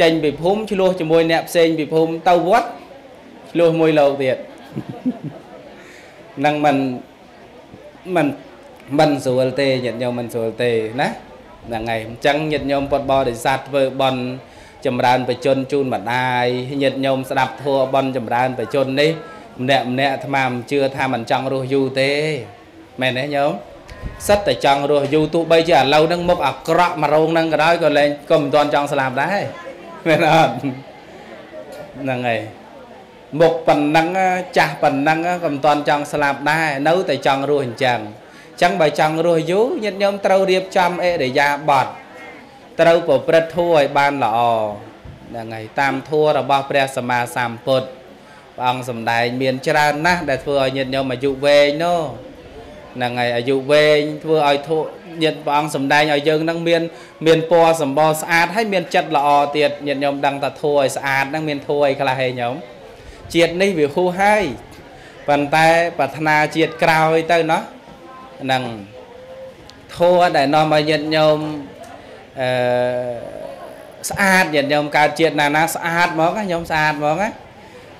ចេញពីភូមិឆ្លោះជាមួយអ្នកផ្សេងពីភូមិទៅវត្តឆ្លោះមួយលោកទៀតនឹងមិនមិនមិនស្រួលទេញាតិញោមមិនស្រួលទេណាហ្នឹងហើយអញ្ចឹងញាតិញោមពុតបរិស័ទធ្វើបន់ ចម្រើនបជនជូនម្ដាយញាតិញោមស្ដាប់ធัวបន់ចម្រើនបជននេះម្នាក់ម្នាក់អាត្មាមិនជឿថាមិនចង់រស់យូរទេមែនទេញោមសិតតែចង់រស់យូរទោះបីជាឥឡូវហ្នឹងមុខអាក្រក់មករោងហ្នឹងក៏ដោយក៏លែងក៏មិនទាន់ចង់ស្លាប់ដែរមែនអត់ហ្នឹងហើយមុខប៉ុណ្ណឹងចាស់ប៉ុណ្ណឹងក៏មិនទាន់ចង់ស្លាប់ដែរនៅតែចង់រស់អញ្ចឹងអញ្ចឹងបើចង់រស់យូរញាតិញោមត្រូវរៀបចំអិរិយាបថ ត្រូវប្រព្រឹត្តធម៌ឲ្យបានល្អហ្នឹងហើយតាមធម៌របស់ព្រះសម្មាសម្ពុទ្ធព្រះអង្គសម្ដែងមានច្រើនណាស់ដែលធ្វើឲ្យញាតិញោមអាយុវែងនោះហ្នឹងហើយអាយុវែងធ្វើឲ្យធម៌ញាតិព្រះអង្គសម្ដែងឲ្យយើងនឹងមានមានពណ៌សម្បល់ស្អាតហើយមានចិត្តល្អទៀតញាតិញោមដឹងថាធម៌ឲ្យស្អាតហ្នឹងមានធម៌អីខ្លះហេញោមជាតិនេះវាហួសហើយប៉ុន្តែប្រាថ្នាជាតិក្រោយទៅណោះហ្នឹងធម៌ដែលនាំឲ្យញាតិញោម អឺស្អាតញាតិញោមកើតជាតិណាណាស្អាតហ្មងណាញោមស្អាតហ្មងណា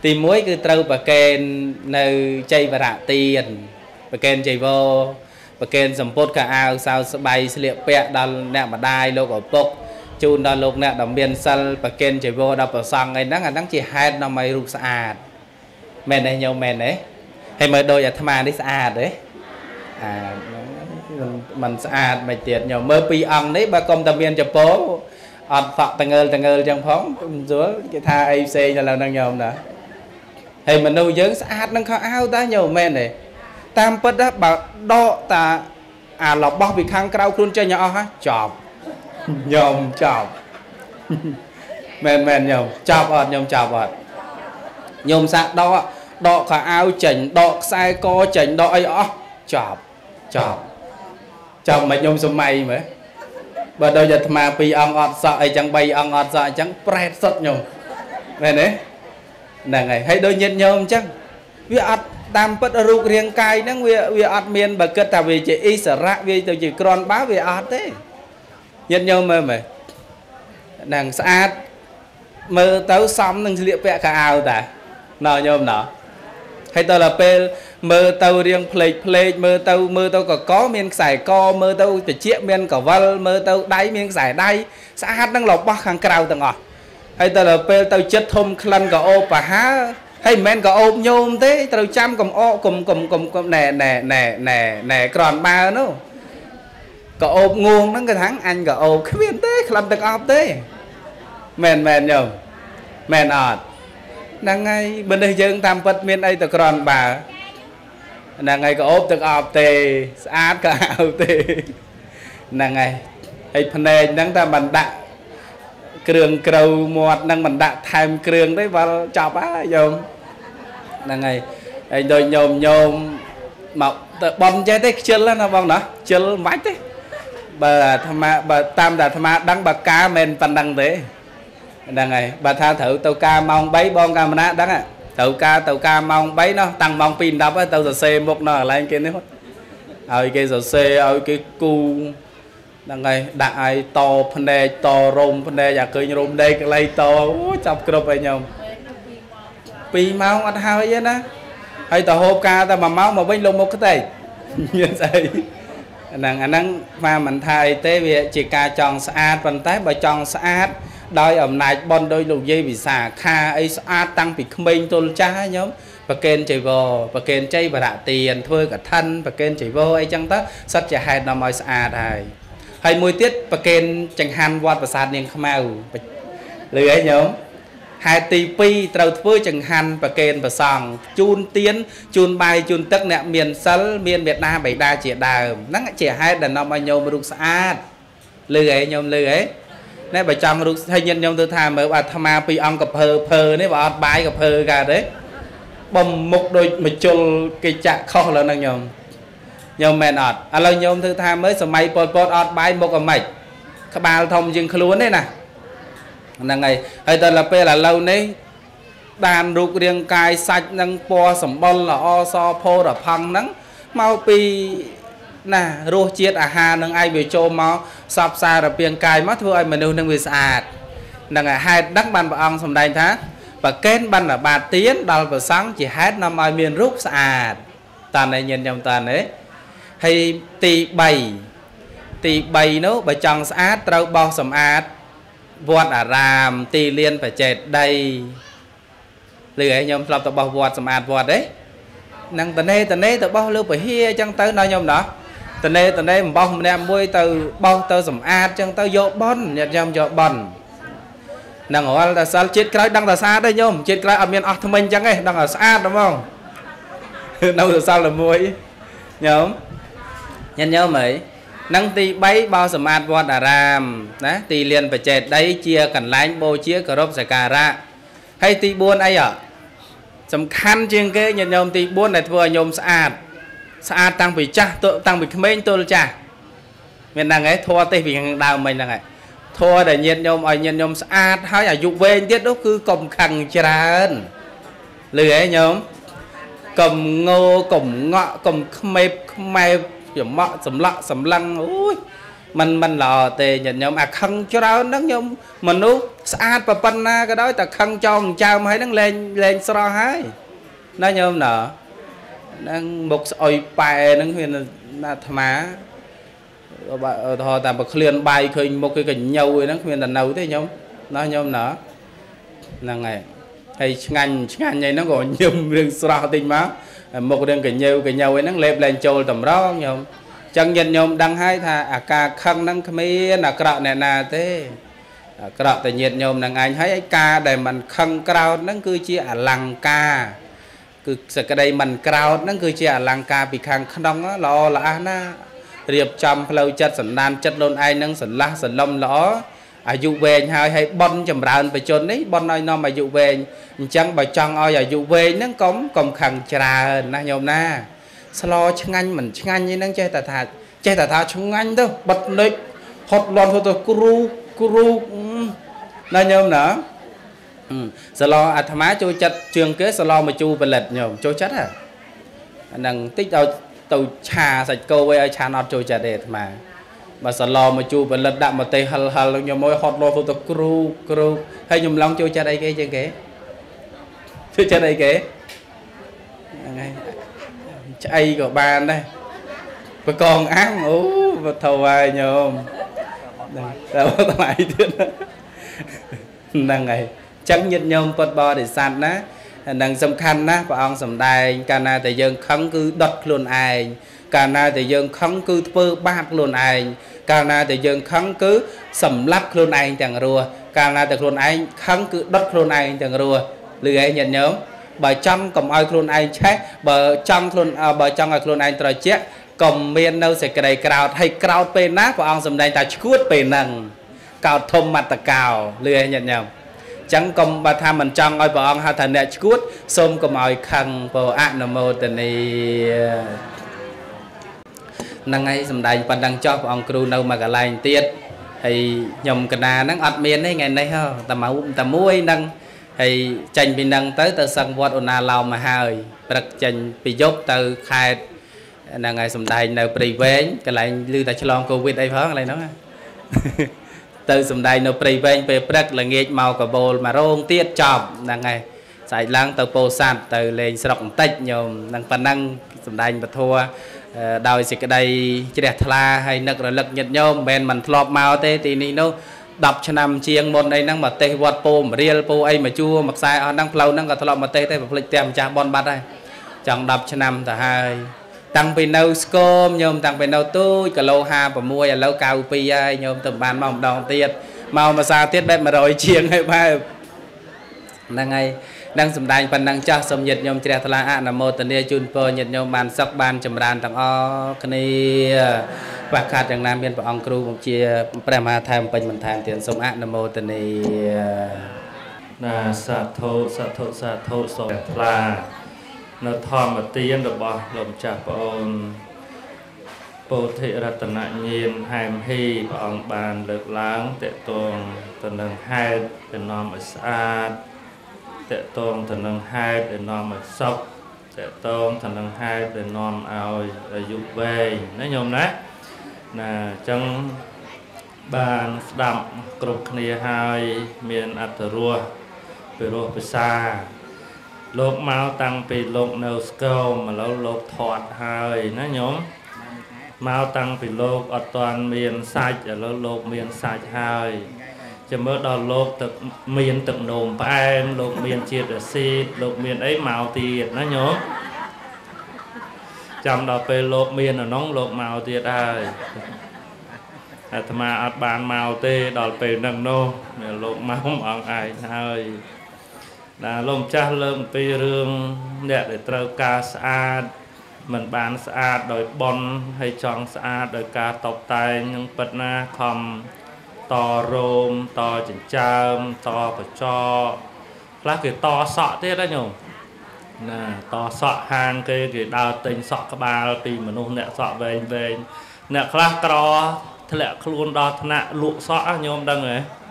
ទី1គឺត្រូវប្រកេននៅចៃវរៈទានប្រកេនចៃវរប្រកេនសម្ពុតកៅអៅសៅស្បៃស្លៀកពាក់ដល់អ្នកម្ដាយលោកឪពុកជូនដល់លោកអ្នកដែលមានសិលប្រកេនចៃវរដល់ប្រសង់អីហ្នឹងអាហ្នឹងជាហេតុនាំឲ្យរូបស្អាតមែនទេញោមមែនទេហើយមើលដូចអាត្មានេះស្អាតទេអា มันស្អាតមិនទៀតញោមមើលពីរអង្គនេះបើកុំតែមានចពោអត់សក់តងើលតងើលចឹងផងមិនស្រួលគេថាអីផ្សេងឥឡូវហ្នឹងញោមណាហើយមនុស្សយើងស្អាតនឹងខោអាវតាញោមមែនទេតាមពិតបើដកតាអារបស់ពីខាងក្រៅខ្លួនចេញអស់ហ่ะចប់ញោមចប់មែនមែនញោមចប់អត់ញោមចប់អត់ញោមសាក់ដកដកខោអាវចេញដកខ្សែកចេញដកអីអស់ចប់ចប់ ចាំមិនខ្ញុំសម័យមើលបើដូចអាត្មាពីរអង្គអត់សក់អីចឹង3អង្គអត់សក់អញ្ចឹងប្រែតសុតខ្ញុំមែនទេហ្នឹងហើយហើយដូចញាតញោមអញ្ចឹងវាអត់តាមពិតរូបរាងកាយហ្នឹងវាវាអត់មានបើគិតថាវាជាអិសរៈវាទៅជាក្រនបើវាអត់ទេញាតញោមមើលមើលហ្នឹងស្អាតមើលទៅសមនឹងស្លៀកពាក់កៅអៅតាណ៎ញោមណ៎ហើយដល់ពេល មើលទៅរៀងផ្លេកផ្លេកមើលទៅមើលទៅកកមានខ្សែកមើលទៅតិចមានកវលមើលទៅដៃមានខ្សែដៃស្អាតនឹងរបស់ខាងក្រៅទាំងអស់ហើយដល់ពេលទៅចិត្តធំក្លិនក៏អូបប្រហើហើយមិនមែនក៏អូបញោមទេត្រូវចាំកុំអកកុំកុំកុំកុំណែណែណែណែណែក្រនបើនោះក៏អូបងងហ្នឹងគេថាអញក៏អូបគ្មានទេក្លិនទឹកអប់ទេមែនមែនញោមមែនអត់ហ្នឹងហើយបើនេះយើងតាមពិតមានអីទៅក្រនបើ ហ្នឹងហើយក៏អូបទឹកអប់ទេស្អាតក៏អៅទេហ្នឹងហើយហើយភ្នែកហ្នឹងតែមិនដាក់គ្រឿងក្រៅមាត់ហ្នឹងមិនដាក់ថែមគ្រឿងទេវល់ចប់ហើយញោមហ្នឹងហើយហើយដូចញោមញោមមកទៅបំចេះទេខ្ជិលណាបងណាខ្ជិលមិនបាច់ទេបើអាត្មាបើតាមតែអាត្មាដឹងបើការមិនប៉ុណ្ណឹងទេហ្នឹងហើយបើថាត្រូវទៅការម៉ោង3បងកាមណាដឹង ត្រូវការទៅការម៉ោង3ណោះតាំងម៉ោង2:10ទៅសរសេរមុខនៅកន្លែងគេនេះឲ្យគេសរសេរឲ្យគេគូហ្នឹងហើយដាក់ឲ្យតភ្នែកតរោមភ្នែកអាឃើញរោមដេកកន្លែងតអូចាប់គ្រប់ហើយខ្ញុំ2ម៉ោងអត់ហើយទេណាហើយទៅហូបការតែ1ម៉ោងមកវិញលុបមុខខ្ទេចមានស្អីហ្នឹងអាហ្នឹងមកមិនថាអីទេវាជាការចង់ស្អាតប៉ុន្តែបើចង់ស្អាត ដោយអំណាចបនដោយលោកយាយវិសាខាអីស្អាតតាំងពីក្មេងទល់ចាស់ញោមប្រកេនចៃវរប្រកេនចៃវរៈទានធ្វើកឋិនប្រកេនចៃវរអីចឹងទៅសិតជាហេតុនាំឲ្យស្អាតហើយហើយមួយទៀតប្រកេនចង្ហាន់វត្តប្រាសាទនាងខ្មៅលឺអីញោមហេតុទី2ត្រូវធ្វើចង្ហាន់ប្រកេនប្រសង់ជូនទៀនជូនបាយជូនទឹកអ្នកមានសិលមានមេដាបៃតាជាដើមហ្នឹងជាហេតុដែលនាំឲ្យញោមរូបស្អាតលឺអីញោមលឺអី ណែបើចង់រូបហើយញាតិញោមទៅថាមើលអាត្មាពីអង្គកភើភើនេះបើអត់បាយកភើកើតទេបំមុខដូចមជុលគេចាក់ខុសលើហ្នឹងញោមញោមមែនអត់ឥឡូវញោមធ្វើថាមើលសម័យប៉ុលពតអត់បាយមុខអាម៉េចក្បាលធំជាងខ្លួនទេណាហ្នឹងហើយហើយដល់ពេលឥឡូវនេះបានរូបរាងកាយសាច់នឹងពណ៌សម្បុរល្អសផូរផង់ហ្នឹងមកពី ណារសជាតិអាហារនឹងឯងវាចូលមកសពសារពាង្គកាយមកធ្វើឲ្យមនុស្សនឹងវាស្អាតនឹងហេតុដឹងបានព្រះអង្គសម្ដែងថាប្រកេនបណ្ឌបាតទៀនដល់ប្រសង់ជាហេតុនាំឲ្យមានរូបស្អាតតានឯញាតិញោមតានទេហើយទី3ទី3នោះបើចង់ស្អាតត្រូវបោសសម្អាតវត្តអារាម ទីលានបច្ចេតដីឬឯងខ្ញុំធ្លាប់ទៅបោះវត្តសម្អាតវត្តទេនឹងតនេតនេទៅបោះលើពហិយអញ្ចឹងទៅដល់ខ្ញុំណោះ តនេតនេអំបោសម្នាក់មួយទៅបោសទៅសម្អាតចឹងទៅយកបនញាតិញោមយកបននឹងរាល់តែសិលជាតិក្រោយដឹងតែស្អាតទេញោមជាតិក្រោយអត់មានអស់ថ្មិញចឹងទេដឹងតែស្អាតហ្មងនៅតែសិលតែមួយញោមញាតិញោមអីនឹងទី3បោសម្អាតវត្តអារាមណាទីលានបច្ចេតដីជាកន្លែងបូជាគោរពសក្ការៈហើយទី4អីសំខាន់ជាងគេញាតិញោមទី4ដែលធ្វើឲ្យញោមស្អាត ស្អាតតាំងពីចាស់តាំងពីក្មេងទល់ចាស់មានហ្នឹងឯងធัวទេសពីខាងដើមមិញហ្នឹងឯងធัวដែលញាតញោមឲ្យញាតញោមស្អាតហើយអាយុវែងទៀតនោះគឺកុំខឹងច្រើនលឺឯងញោមកុំងោកុំងក់កុំខ្មេបខ្មែបច្រមុះសម្លាក់សម្លឹងអូយ มันมันល្អទេញាតិញោមអាខឹងច្រើនហ្នឹងញោមមនុស្សស្អាតប៉ុណ្ណាក៏ដោយតែខឹងចោមចើមហើយហ្នឹងលែងលែងស្រស់ហើយណាញោមណា ហ្នឹងមុខស្អុយប៉ែហ្នឹងមានអាត្មាបើថតតាមប្រឃ្លានបាយឃើញមុខគេកញៅហ្នឹងគ្មានតែនៅទេញោមណាញោមណាហ្នឹងហើយហើយឆ្ងាញ់ឆ្ងាញ់អីហ្នឹងក៏ញឹមរឿងស្រស់តិចមកមុខរឿងកញើកញើអីហ្នឹងលេបលែងចូលតម្រងញោមចឹងញាតិញោមដឹងហើយថាអាការខឹងហ្នឹងគ្មានអាក្រក់អ្នកណាទេអាក្រក់តែញាតិញោមនឹងឯងហើយឯការដែលมันខឹងក្រោតហ្នឹងគឺជាអលង្ការ គឺសក្តីมันក្រោតហ្នឹងគឺជាអលង្ការពីខាងក្នុងល្អល្អណារៀបចំផ្លូវចិត្តសន្តានចិត្តខ្លួនឯងនឹងស្រឡះសន្លំល្អអាយុវែងហើយហើយប៉ុនចម្រើនបជននេះប៉ុនឲ្យនាំអាយុវែងអញ្ចឹងបើចង់ឲ្យអាយុវែងហ្នឹងកុំកុំខឹងច្រើនណាញោមណាស្លឆ្ងាញ់មិនឆ្ងាញ់នេះហ្នឹងចេះតែថាចេះតែថាឆ្ងាញ់ទៅបិទនិចហត់លន់ទៅគ្រូគ្រូណាញោមណា សឡអាត្មាចូលចិត្តជាងគេសឡមកជូផលិតញោមចូលចិត្តហ៎អាហ្នឹងតិចឲ្យទៅឆាសាច់គោឲ្យឲ្យឆានអត់ចូលចិត្តទេអាត្មាបើសឡមកជូផលិតដាក់ម្ទេសហិលហិលខ្ញុំមកហត់លោទៅគ្រូគ្រូហើយខ្ញុំឡងចូលចិត្តអីគេជាងគេចូលចិត្តអីគេហ្នឹងហើយឆ្អីក៏បានដែរបកងអាំងអូវត្ថុហើយញោមតែថ្លៃទៀតហ្នឹងហើយ ចឹងញាតិញោមពុតបរិស័ទណានឹងសំខាន់ណាស់ព្រះអង្គសំដែង កាលណាតែយើងខឹងគឺដុតខ្លួនឯងកាលណាតែយើងខឹងគឺធ្វើបាបខ្លួនឯងកាលណាតែយើងខឹងគឺសម្លាប់ខ្លួនឯងទាំងរស់កាលណាតែខ្លួនឯងខឹងគឺដុតខ្លួនឯងទាំងរស់លឺឯងញាតិញោមបើចង់កុំឲ្យខ្លួនឯងឆេះបើចង់ខ្លួនបើចង់ឲ្យខ្លួនឯងត្រជាក់កុំមាននៅសេចក្តីក្រោតហើយក្រោតពេលណាព្រះអង្គសម្ដែងថាឈួតពេលហ្នឹងកោតធំមត្តកោលឺឯងញាតិញោម ចឹងកុំបើថាមិនចង់ឲ្យព្រះអង្គហៅថាអ្នកឈួតសូមកុំឲ្យខឹងពោអនុមោទនីហ្នឹងហើយសំដែងប៉ុណ្ណឹងចោះព្រះអង្គគ្រូនៅមួយកន្លែងទៀតហើយខ្ញុំកណាហ្នឹងអត់មានទេថ្ងៃនេះហ៎តែមកតែមួយហ្នឹងហើយចេញពីហ្នឹងទៅទៅសឹងវត្តអូណាឡោមមកហើយព្រឹកចេញពីយប់ទៅខេត្តហ្នឹងហើយសំដែងនៅព្រៃវែងកន្លែងឮតែឆ្លងកូវីដអីផងកន្លែងហ្នឹង ទៅសំដែងនៅព្រៃវែងពេលព្រឹកល្ងាចមកកបូលមករោងទៀតចប់ហ្នឹងហើយស្អែកឡើងទៅពោធិ៍សាត់ទៅលេងស្រុកបន្តិចញោមហ្នឹងប៉ុណ្ណឹងសំដែងពធដោយសេចក្តីជ្រះថ្លាហើយនឹករលឹកញាតិញោមមិនមែនមិនធ្លាប់មកទេទីនេះនោះ10ឆ្នាំជាងមុនអីហ្នឹងមកទេសវត្តពោមរៀលពោអីមកជួមកខ្សែអស់ហ្នឹងផ្លូវហ្នឹងក៏ធ្លាប់មកទេសទេប្រភ្លេចផ្ទះម្ចាស់បនបាត់ហើយចង់10ឆ្នាំទៅហើយ តាំងពីនៅស្គមញោមតាំងពីនៅទូចគីឡូ56ឥឡូវ92ហើយញោមទៅបានមកម្ដងទៀតមកម្សាទៀតបែប100ជាងហើយបែបហ្នឹងហើយនឹងសំដែងប៉ុណ្ណឹងចាស់សូមញាតិញោមជ្រះថ្លាអនុមោទនាជូនពរញាតិញោមបានសុខបានចម្រើនទាំងអស់គ្នាខ្វះខាតយ៉ាងណាមានព្រះអង្គគ្រូបង្ជាព្រះមហាថែមពេញបន្ថែមទៀតសូមអនុមោទនាណាសាធុសាធុសាធុសូមថ្លា នៅធម្មទានរបស់លោកម្ចាស់ប្អូនពោធិរតនញាណហែមហីព្រះអង្គបានលើកឡើងតេតងទៅនឹងហេតុដែលនាំឲ្យស្អាតតេតងទៅនឹងហេតុដែលនាំឲ្យសុខតេតងទៅនឹងហេតុដែលនាំឲ្យអាយុវែងណាញោមណាណាអញ្ចឹងបានស្ដាប់គ្រប់គ្នាហើយមានអត្តរសពិរោះពិសា លោកមកតាំងពីលោកនៅស្គមឥឡូវលោកធាត់ហើយណាញោមមកតាំងពីលោកអត់ទាន់មានសាច់ឥឡូវលោកមានសាច់ហើយចាំមើលដល់លោកទឹកមានទឹកនោមផ្អែមលោកមានជាតិអាស៊ីតលោកមានអីមកទៀតណាញោមចាំដល់ពេលលោកមាននៅក្នុងលោកមកទៀតហើយអាត្មាអត់បានមកទេដល់ពេលហ្នឹងនោះលោកមកអង្គឯងហើយ ណាលោកម្ចាស់លើកអំពីរឿងអ្នកដែលត្រូវការស្អាតមិនបានស្អាតដោយបន់ហើយចង់ស្អាតដោយការតបតែងនឹងពិតណាខំតរោមតចិញ្ចើមតបចខ្លះគេតសក់ទៀតណាញោមណាតសក់ហាងគេគេដើរទិញសក់ក្បាលពីមនុស្សអ្នកសក់វែងវែងអ្នកខ្លះក្រធ្លាក់ខ្លួនដល់ថ្នាក់លក់សក់ញោមដឹងហ៎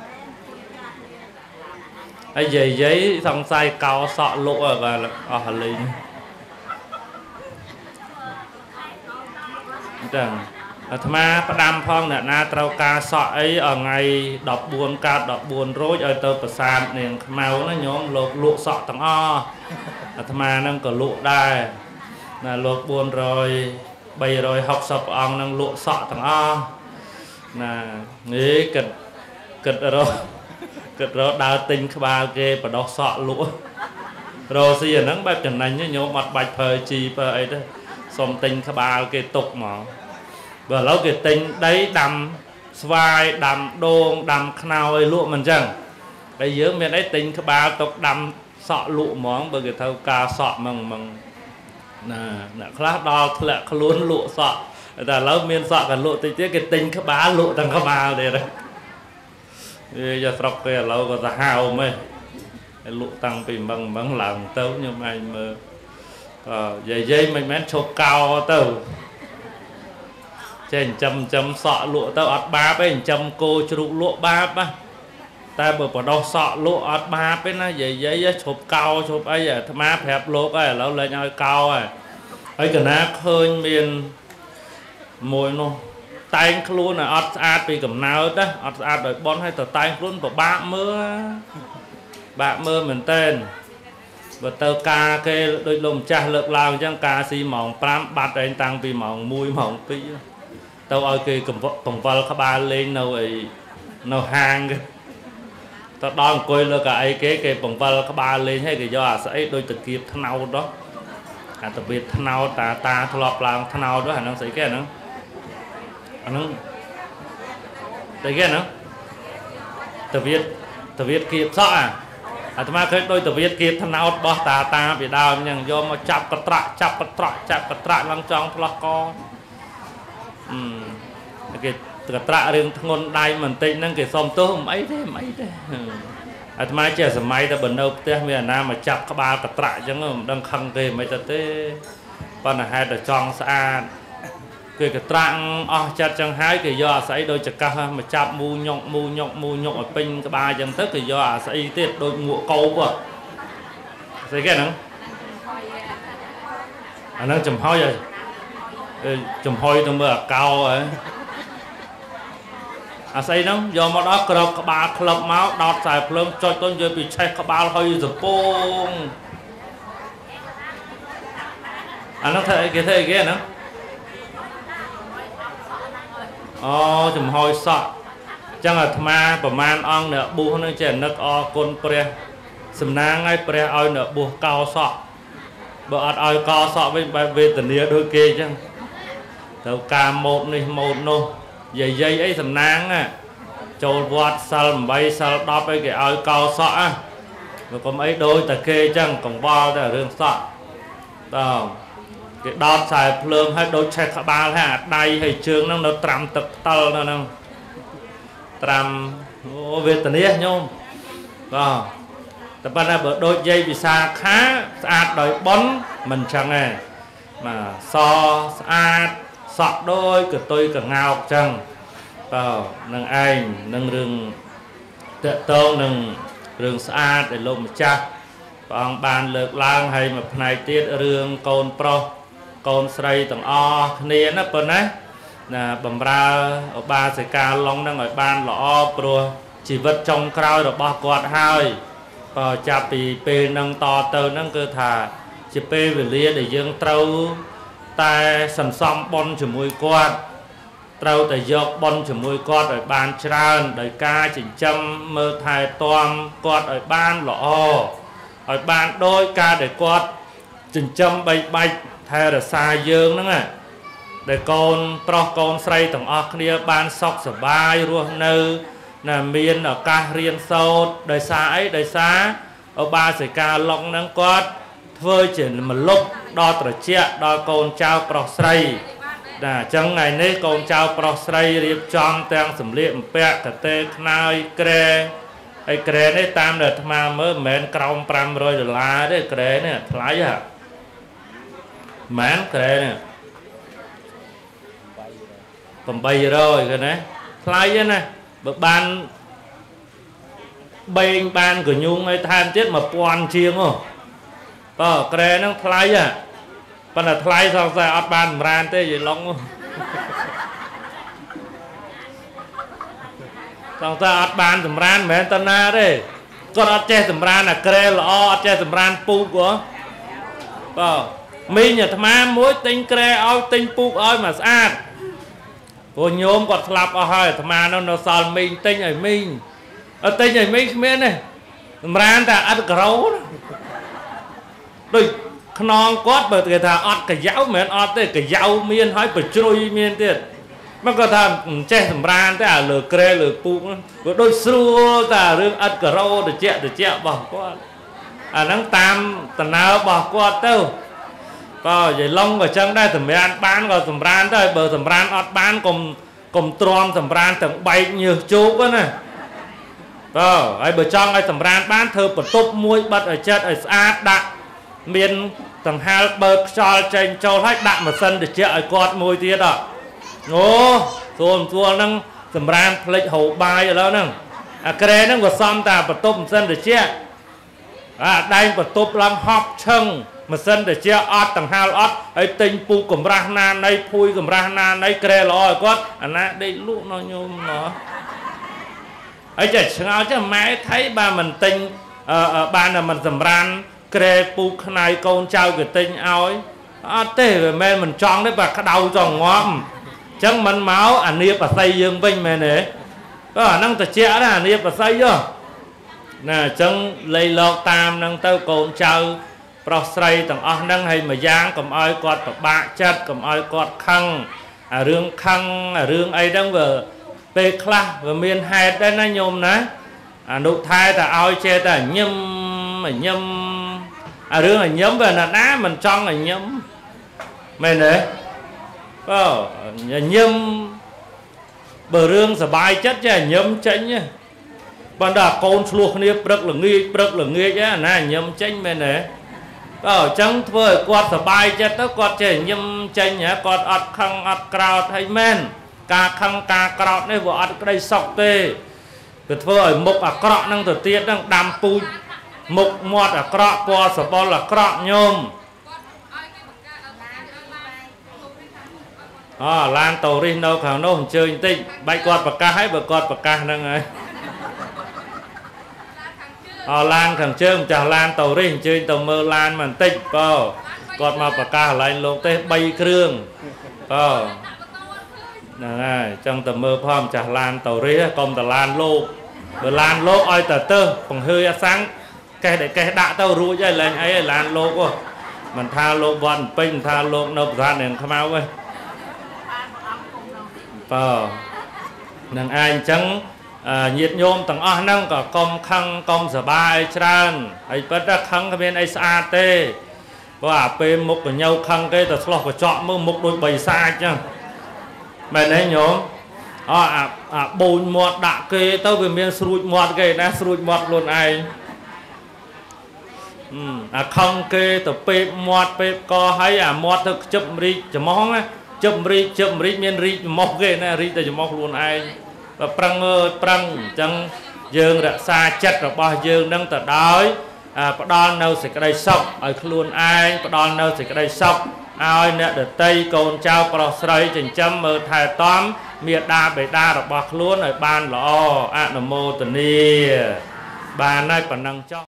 ហើយយាយយាយសង្ស័យកោសក់លុកបាទអស់លេងចឹងអាត្មាផ្ដាំផងអ្នកណាត្រូវការសក់អីថ្ងៃ14កើត14រោចឲ្យទៅប្រាសាទនាងខ្មៅណាញោមលោកលក់សក់ទាំងអស់អាត្មានឹងក៏លក់ដែរណាលោក400 360ព្រះអង្គនឹងលក់សក់ទាំងអស់ណានេះគិតគិតរក គិតរកដើរទិញក្បាលគេបដោះសក់លក់រកស៊ីអាហ្នឹងបែបចំណេញញោមអត់បាច់ប្រើជីប្រើអីទេសុំទិញក្បាលគេទុកមកបើឥឡូវគេទិញដីដាំស្វាយដាំដូងដាំខ្នោឲ្យលក់មិនអញ្ចឹងតែយើងមានអីទិញក្បាលទុកដាំសក់លក់ហ្មងបើគេត្រូវការសក់ហ្មងហ្មងណាអ្នកខ្លះដល់ធ្លាក់ខ្លួនលក់សក់តែឥឡូវមានសក់ក៏លក់តិចទៀតគេទិញក្បាលលក់ទាំងក្បាលទៀត វាយកស្រុកគេឥឡូវក៏សាហាវម៉េះលក់តាំងពីម៉ងម៉ងឡើងទៅខ្ញុំឯងមើលក៏យាយយាយមិនមែនឈប់កោទៅចេះចិញ្ចឹមចិញ្ចឹមសក់លក់ទៅអត់បាបទេចិញ្ចឹមគោជ្រូកលក់បាបណាតែបើបដោះសក់លក់អត់បាបទេណាយាយយាយឈប់កោឈប់អីអាត្មាប្រាប់លោកហើយឥឡូវលែងឲ្យកោហើយហើយកណាឃើញមានមួយនោះ តែងខ្លួនឲ្យអត់ស្អាតពីកំណើតណាអត់ស្អាតដោយបនឲ្យទៅតែងខ្លួនពិបាកមើលបាក់មើលមែនតែនបើទៅការគេដូចលោកម្ចាស់លើកឡើងអញ្ចឹងការស៊ីម៉ោង5បាត់ឯងតាំងពីម៉ោង1ម៉ោង2ទៅឲ្យគេកង្វល់ក្បាលលេងនៅអីនៅហាងគេទៅដល់អង្គុយលើកៅអីគេគេបង្វិលក្បាលលេងហើយគេយកអាស្អីដូចតកៀបថ្នោត đó អាតវៀតថ្នោតតាតាធ្លាប់ឡើងថ្នោត đó អាហ្នឹងស្អីគេអាហ្នឹង អាហ្នឹងស្អីគេហ្នឹងតវៀតតវៀតគៀបសក់អាអាត្មាឃើញដូចតវៀតគៀបថ្នោតរបស់តាតាពីដើមអញ្ចឹងយកមកចាប់កត្រាក់ចាប់កត្រាក់ចាប់កត្រាក់ឡើងចង់ផ្លោះកអឺគេកត្រាក់រឿងធ្ងន់ដៃបន្តិចហ្នឹងគេសុំទោសមិនអីទេមិនអីទេអាត្មាចេះសម័យតែបើនៅផ្ទះមានអាណាមកចាប់ក្បាលកត្រាក់អញ្ចឹងមិនដឹងខឹងគេមិនទៅទេប៉ុន្តែហេតុតែចង់ស្អាត គេកត្រាក់អស់ចិត្តចឹងហើយគេយកអាស្អីដូចចកាសមកចាប់មូញុកមូញុកមូញុកឲ្យពេញក្បាលចឹងទៅគេយកអាស្អីទៀតដូចមួកកោបស្អីគេហ្នឹងអាហ្នឹងចំហុយហើយចំហុយទៅមើលអាកោហើយអាស្អីហ្នឹងយកមកដល់ក្របក្បាលក្លឹបមកដោតខ្សែភ្លើងចុចទៅយកពីឆេះក្បាលហើយសពងអានោះធ្វើអីគេធ្វើអីគេហ្នឹង អូចំហយសក់ចឹងអាត្មាប្រមាណអង្គអ្នកប៊ូសនឹងចេះនឹកអរគុណព្រះ សំណាងឲ្យព្រះឲ្យអ្នកប៊ូសកោសក់បើអត់ឲ្យកោសក់វិញបែបវេទនាដូចគេចឹងទៅការម៉ូតនេះម៉ូតនោះយាយយាយអីសំណាងណាចូលវត្តសិល8សិល10អីគេឲ្យកោសក់ណាបើកុំអីដូចតែគេអញ្ចឹងកង្វល់តែរឿងសក់តើ គេដោតខ្សែភ្លើងឲ្យដូចឆេះក្បាលហើយអាដៃហើយជើងហ្នឹងនៅត្រាំទឹកផ្តិលនៅហ្នឹងត្រាំអូវេទនាញោមបាទតែប៉ុន្តែបើដូចយាយវិសាខាស្អាតដោយប៉ុនមិនចឹងទេបាទសស្អាតសក់ដូចកតុយកងោកចឹងបាទនឹងឯងនឹងរឿងតកតងនឹងរឿងស្អាតដែលលោកម្ចាស់ព្រះអង្គបានលើកឡើងហើយមួយផ្នែកទៀតរឿងកូនប្រុស កូនស្រីទាំងអស់គ្នាណាប៉ុណ្ណាណាបំរើឧបាសិកាឡុងនឹងឲ្យបានល្អព្រោះជីវិតចុងក្រោយរបស់គាត់ហើយក៏ចាប់ពីពេលនឹងតទៅនឹងគឺថាជាពេលវេលាដែលយើងត្រូវតែសន្សំបន់ជាមួយគាត់ត្រូវតែយកបន់ជាមួយគាត់ឲ្យបានច្រើនដោយការចិញ្ចឹមមើលថែទាំគាត់ឲ្យបានល្អឲ្យបានដោយការដែលគាត់ចិញ្ចឹមបីបាច់ ថែរក្សាយើងហ្នឹងដែលកូនប្រុសកូនស្រីទាំងអស់គ្នា បានសុខសប្បាយរស់នៅណាមានឱកាសរៀនសូត្រដោយសារអីដោយសារឧបាសិកាឡុងហ្នឹងគាត់ធ្វើជាមលុបដល់ត្រជាក់ដល់កូនចៅប្រុសស្រីណាអញ្ចឹងថ្ងៃនេះកូនចៅប្រុសស្រីរៀបចំទាំងសម្លៀកបំពាក់កតេខ្នើយក្រែហើយក្រែនេះតាមដែលអាត្មាមើលមិនមែនក្រោម500ដុល្លារទេក្រែនេះថ្លៃហ่ะ ម៉ានក្រែនេះ800គេណាថ្លៃណាបើបានបេងបានកញ្ញូងឲ្យថែមទៀត1000ជាងហ៎បើក្រែហ្នឹងថ្លៃហ่ะប៉ុន្តែថ្លៃសង្ស័យអត់បានចម្រើនទេយាយឡុងសង្ឃថាអត់បានសម្រានមិនមែនតណាទេគាត់អត់ចេះសម្រានអាក្រែល្អអត់ចេះសម្រានពូកហ៎បាទ មីងអាត្មាមួយទិញក្រែឲ្យទិញពូកឲ្យមកស្អាតព្រោះញោមគាត់ស្លាប់អស់ហើយអាត្មានៅនៅសល់មីងទិញឲ្យមីងអត់ទិញឲ្យមីងគ្មានទេសម្រានតែអត់ក្រោដូចខ្នងគាត់បើគេថាអត់កាយ៉ៅមិនមែនអត់ទេកាយ៉ៅមានហើយបជ្រុយមានទៀតមកគាត់ថាមិនចេះសម្រានទេអាលើក្រែលើពូកវាដូចស្រួលតែរឿងអត់ការ៉ូតិចតិចរបស់គាត់អាហ្នឹងតាមតំណើរបស់គាត់ទៅ ក៏យាយឡុងក៏ចឹងដែរសម្រានបានក៏សម្រានទៅបើសម្រានអត់បានកុំកុំទ្រាំសម្រានទាំងបែកញើសជោកណាបាទហើយបើចង់ឲ្យសម្រានបានធ្វើបន្ទប់មួយបិទឲ្យចិត្តឲ្យស្អាតដាក់មានដង្ហាលបើកខ្យល់ចេញចូលហើយដាក់ម៉ាស៊ីនត្រជាក់ឲ្យគាត់មួយទៀតអអូសួនសួនហ្នឹងសម្រានផ្លិចហូបបាយឥឡូវហ្នឹងអាក្រែហ្នឹងក៏សំតាបន្ទប់ម៉ាស៊ីនត្រជាក់អាដែងបន្ទប់ឡើងហប់ឈឹង ម៉ាស៊ីនត្រជាក់អត់ដង្ហាលអត់ហើយទិញពូកម្រាស់ណាណៃភួយកម្រាស់ណាណៃក្រែល្អឲ្យគាត់អាណាដេកលក់ណោះញោមណោះហើយចេះឆ្ងល់ចេះម៉ែថៃបើមិនទិញបានតែមិនសម្រានក្រែពូខ្នាយកូនចៅក៏ទិញឲ្យអត់ទេវាមិនមិនចង់ទេបើក្តៅចង់ងាប់អញ្ចឹងមិនមកអានៀបអាស័យយើងវិញមែនទេក៏អាហ្នឹងតិចណាអានៀបអាស័យយោណាអញ្ចឹងលៃលោកតាមហ្នឹងទៅកូនចៅ ប្រុសស្រីទាំងអស់ហ្នឹងហើយមួយយ៉ាងកុំឲ្យគាត់ពិបាកចិត្តកុំឲ្យគាត់ខឹងអារឿងខឹងអារឿងអីហ្នឹងវាពេលខ្លះវាមានហេតុដែរណាញោមណាអនុថែតែឲ្យចេះតែញឹមញឹមអារឿងអញឹមវាណាណាមិនចង់អញឹមមែនទេបើញឹមបើរឿងសបាយចិត្តចេះញឹមចេញបណ្ដាកូនឆ្លោះគ្នាព្រឹកល្ងាចព្រឹកល្ងាចណាញឹមចេញមែនទេបើ អញ្ចឹងធ្វើឲ្យគាត់សុបាយចិត្តទៅគាត់ចេះញឹមចេញគាត់អត់ខឹងអត់ក្រោធហើយមែនការខឹងការក្រោធនេះវាអត់ក្តីសុខទេវាធ្វើឲ្យមុខអាក្រក់នឹងទៅទៀតនឹងដាំពូជមុខមាត់អាក្រក់ពណ៌សបល់អាក្រក់ញោមអឡានតូរីសនៅខាងនោះអញ្ជើញបន្តិចបែកគាត់ប្រកាសហើយបើគាត់ប្រកាសហ្នឹងហើយ ឡានខាងជើងម្ចាស់ឡានតូរីសអញ្ជើញទៅមើលឡានបន្តិចបើគាត់មកប្រកាសកន្លែងលោកទេ3គ្រឿងបើហ្នឹងហើយចង់ទៅមើលផងម្ចាស់ឡានតូរីសកុំតឡានលោកបើឡានលោកឲ្យតែទៅបង្ហើយអាសាំងកេះដែលកេះដាក់ទៅរួចហើយលែងអីឡានលោកហ៎មិនថាលោកវត្តពេញមិនថាលោកនៅប្រធាននឹងខ្មៅទេបើនឹងឯងអញ្ចឹង ញាតញោមទាំងអស់ហ្នឹងក៏កុំខឹងកុំសបាយច្រើនហើយពិតថាខឹងគ្មានអីស្អាតទេព្រោះអាពេលមុខកញើខឹងគេទៅឆ្លោះកញ្ចក់មើលមុខដូចបីសាចចឹងមែនទេញោមអអាអាបូនមាត់ដាក់គេទៅវាមានស្រួចមាត់គេណាស្រួចមាត់ខ្លួនឯងអាខឹងគេទៅពេបមាត់ពេបកហើយអាមាត់ទៅខ្ជិបរីកច្រមុះណាជិបរីកជិបរីកមានរីកច្រមុះគេណារីកតែច្រមុះខ្លួនឯងបើ ប្រឹងអើយប្រឹងអញ្ចឹងយើងរក្សាចិត្តរបស់យើងនឹងទៅដោយផ្ដល់នៅសេចក្តីសុខឲ្យខ្លួនឯងផ្ដល់នៅសេចក្តីសុខឲ្យអ្នកដតីកូនចៅប្រុសស្រីចិញ្ចឹមមើលថែទាំមេដាបេដារបស់ខ្លួនឲ្យបានល្អអនុមោទនាបានហើយប៉ុណ្ណឹងចុះ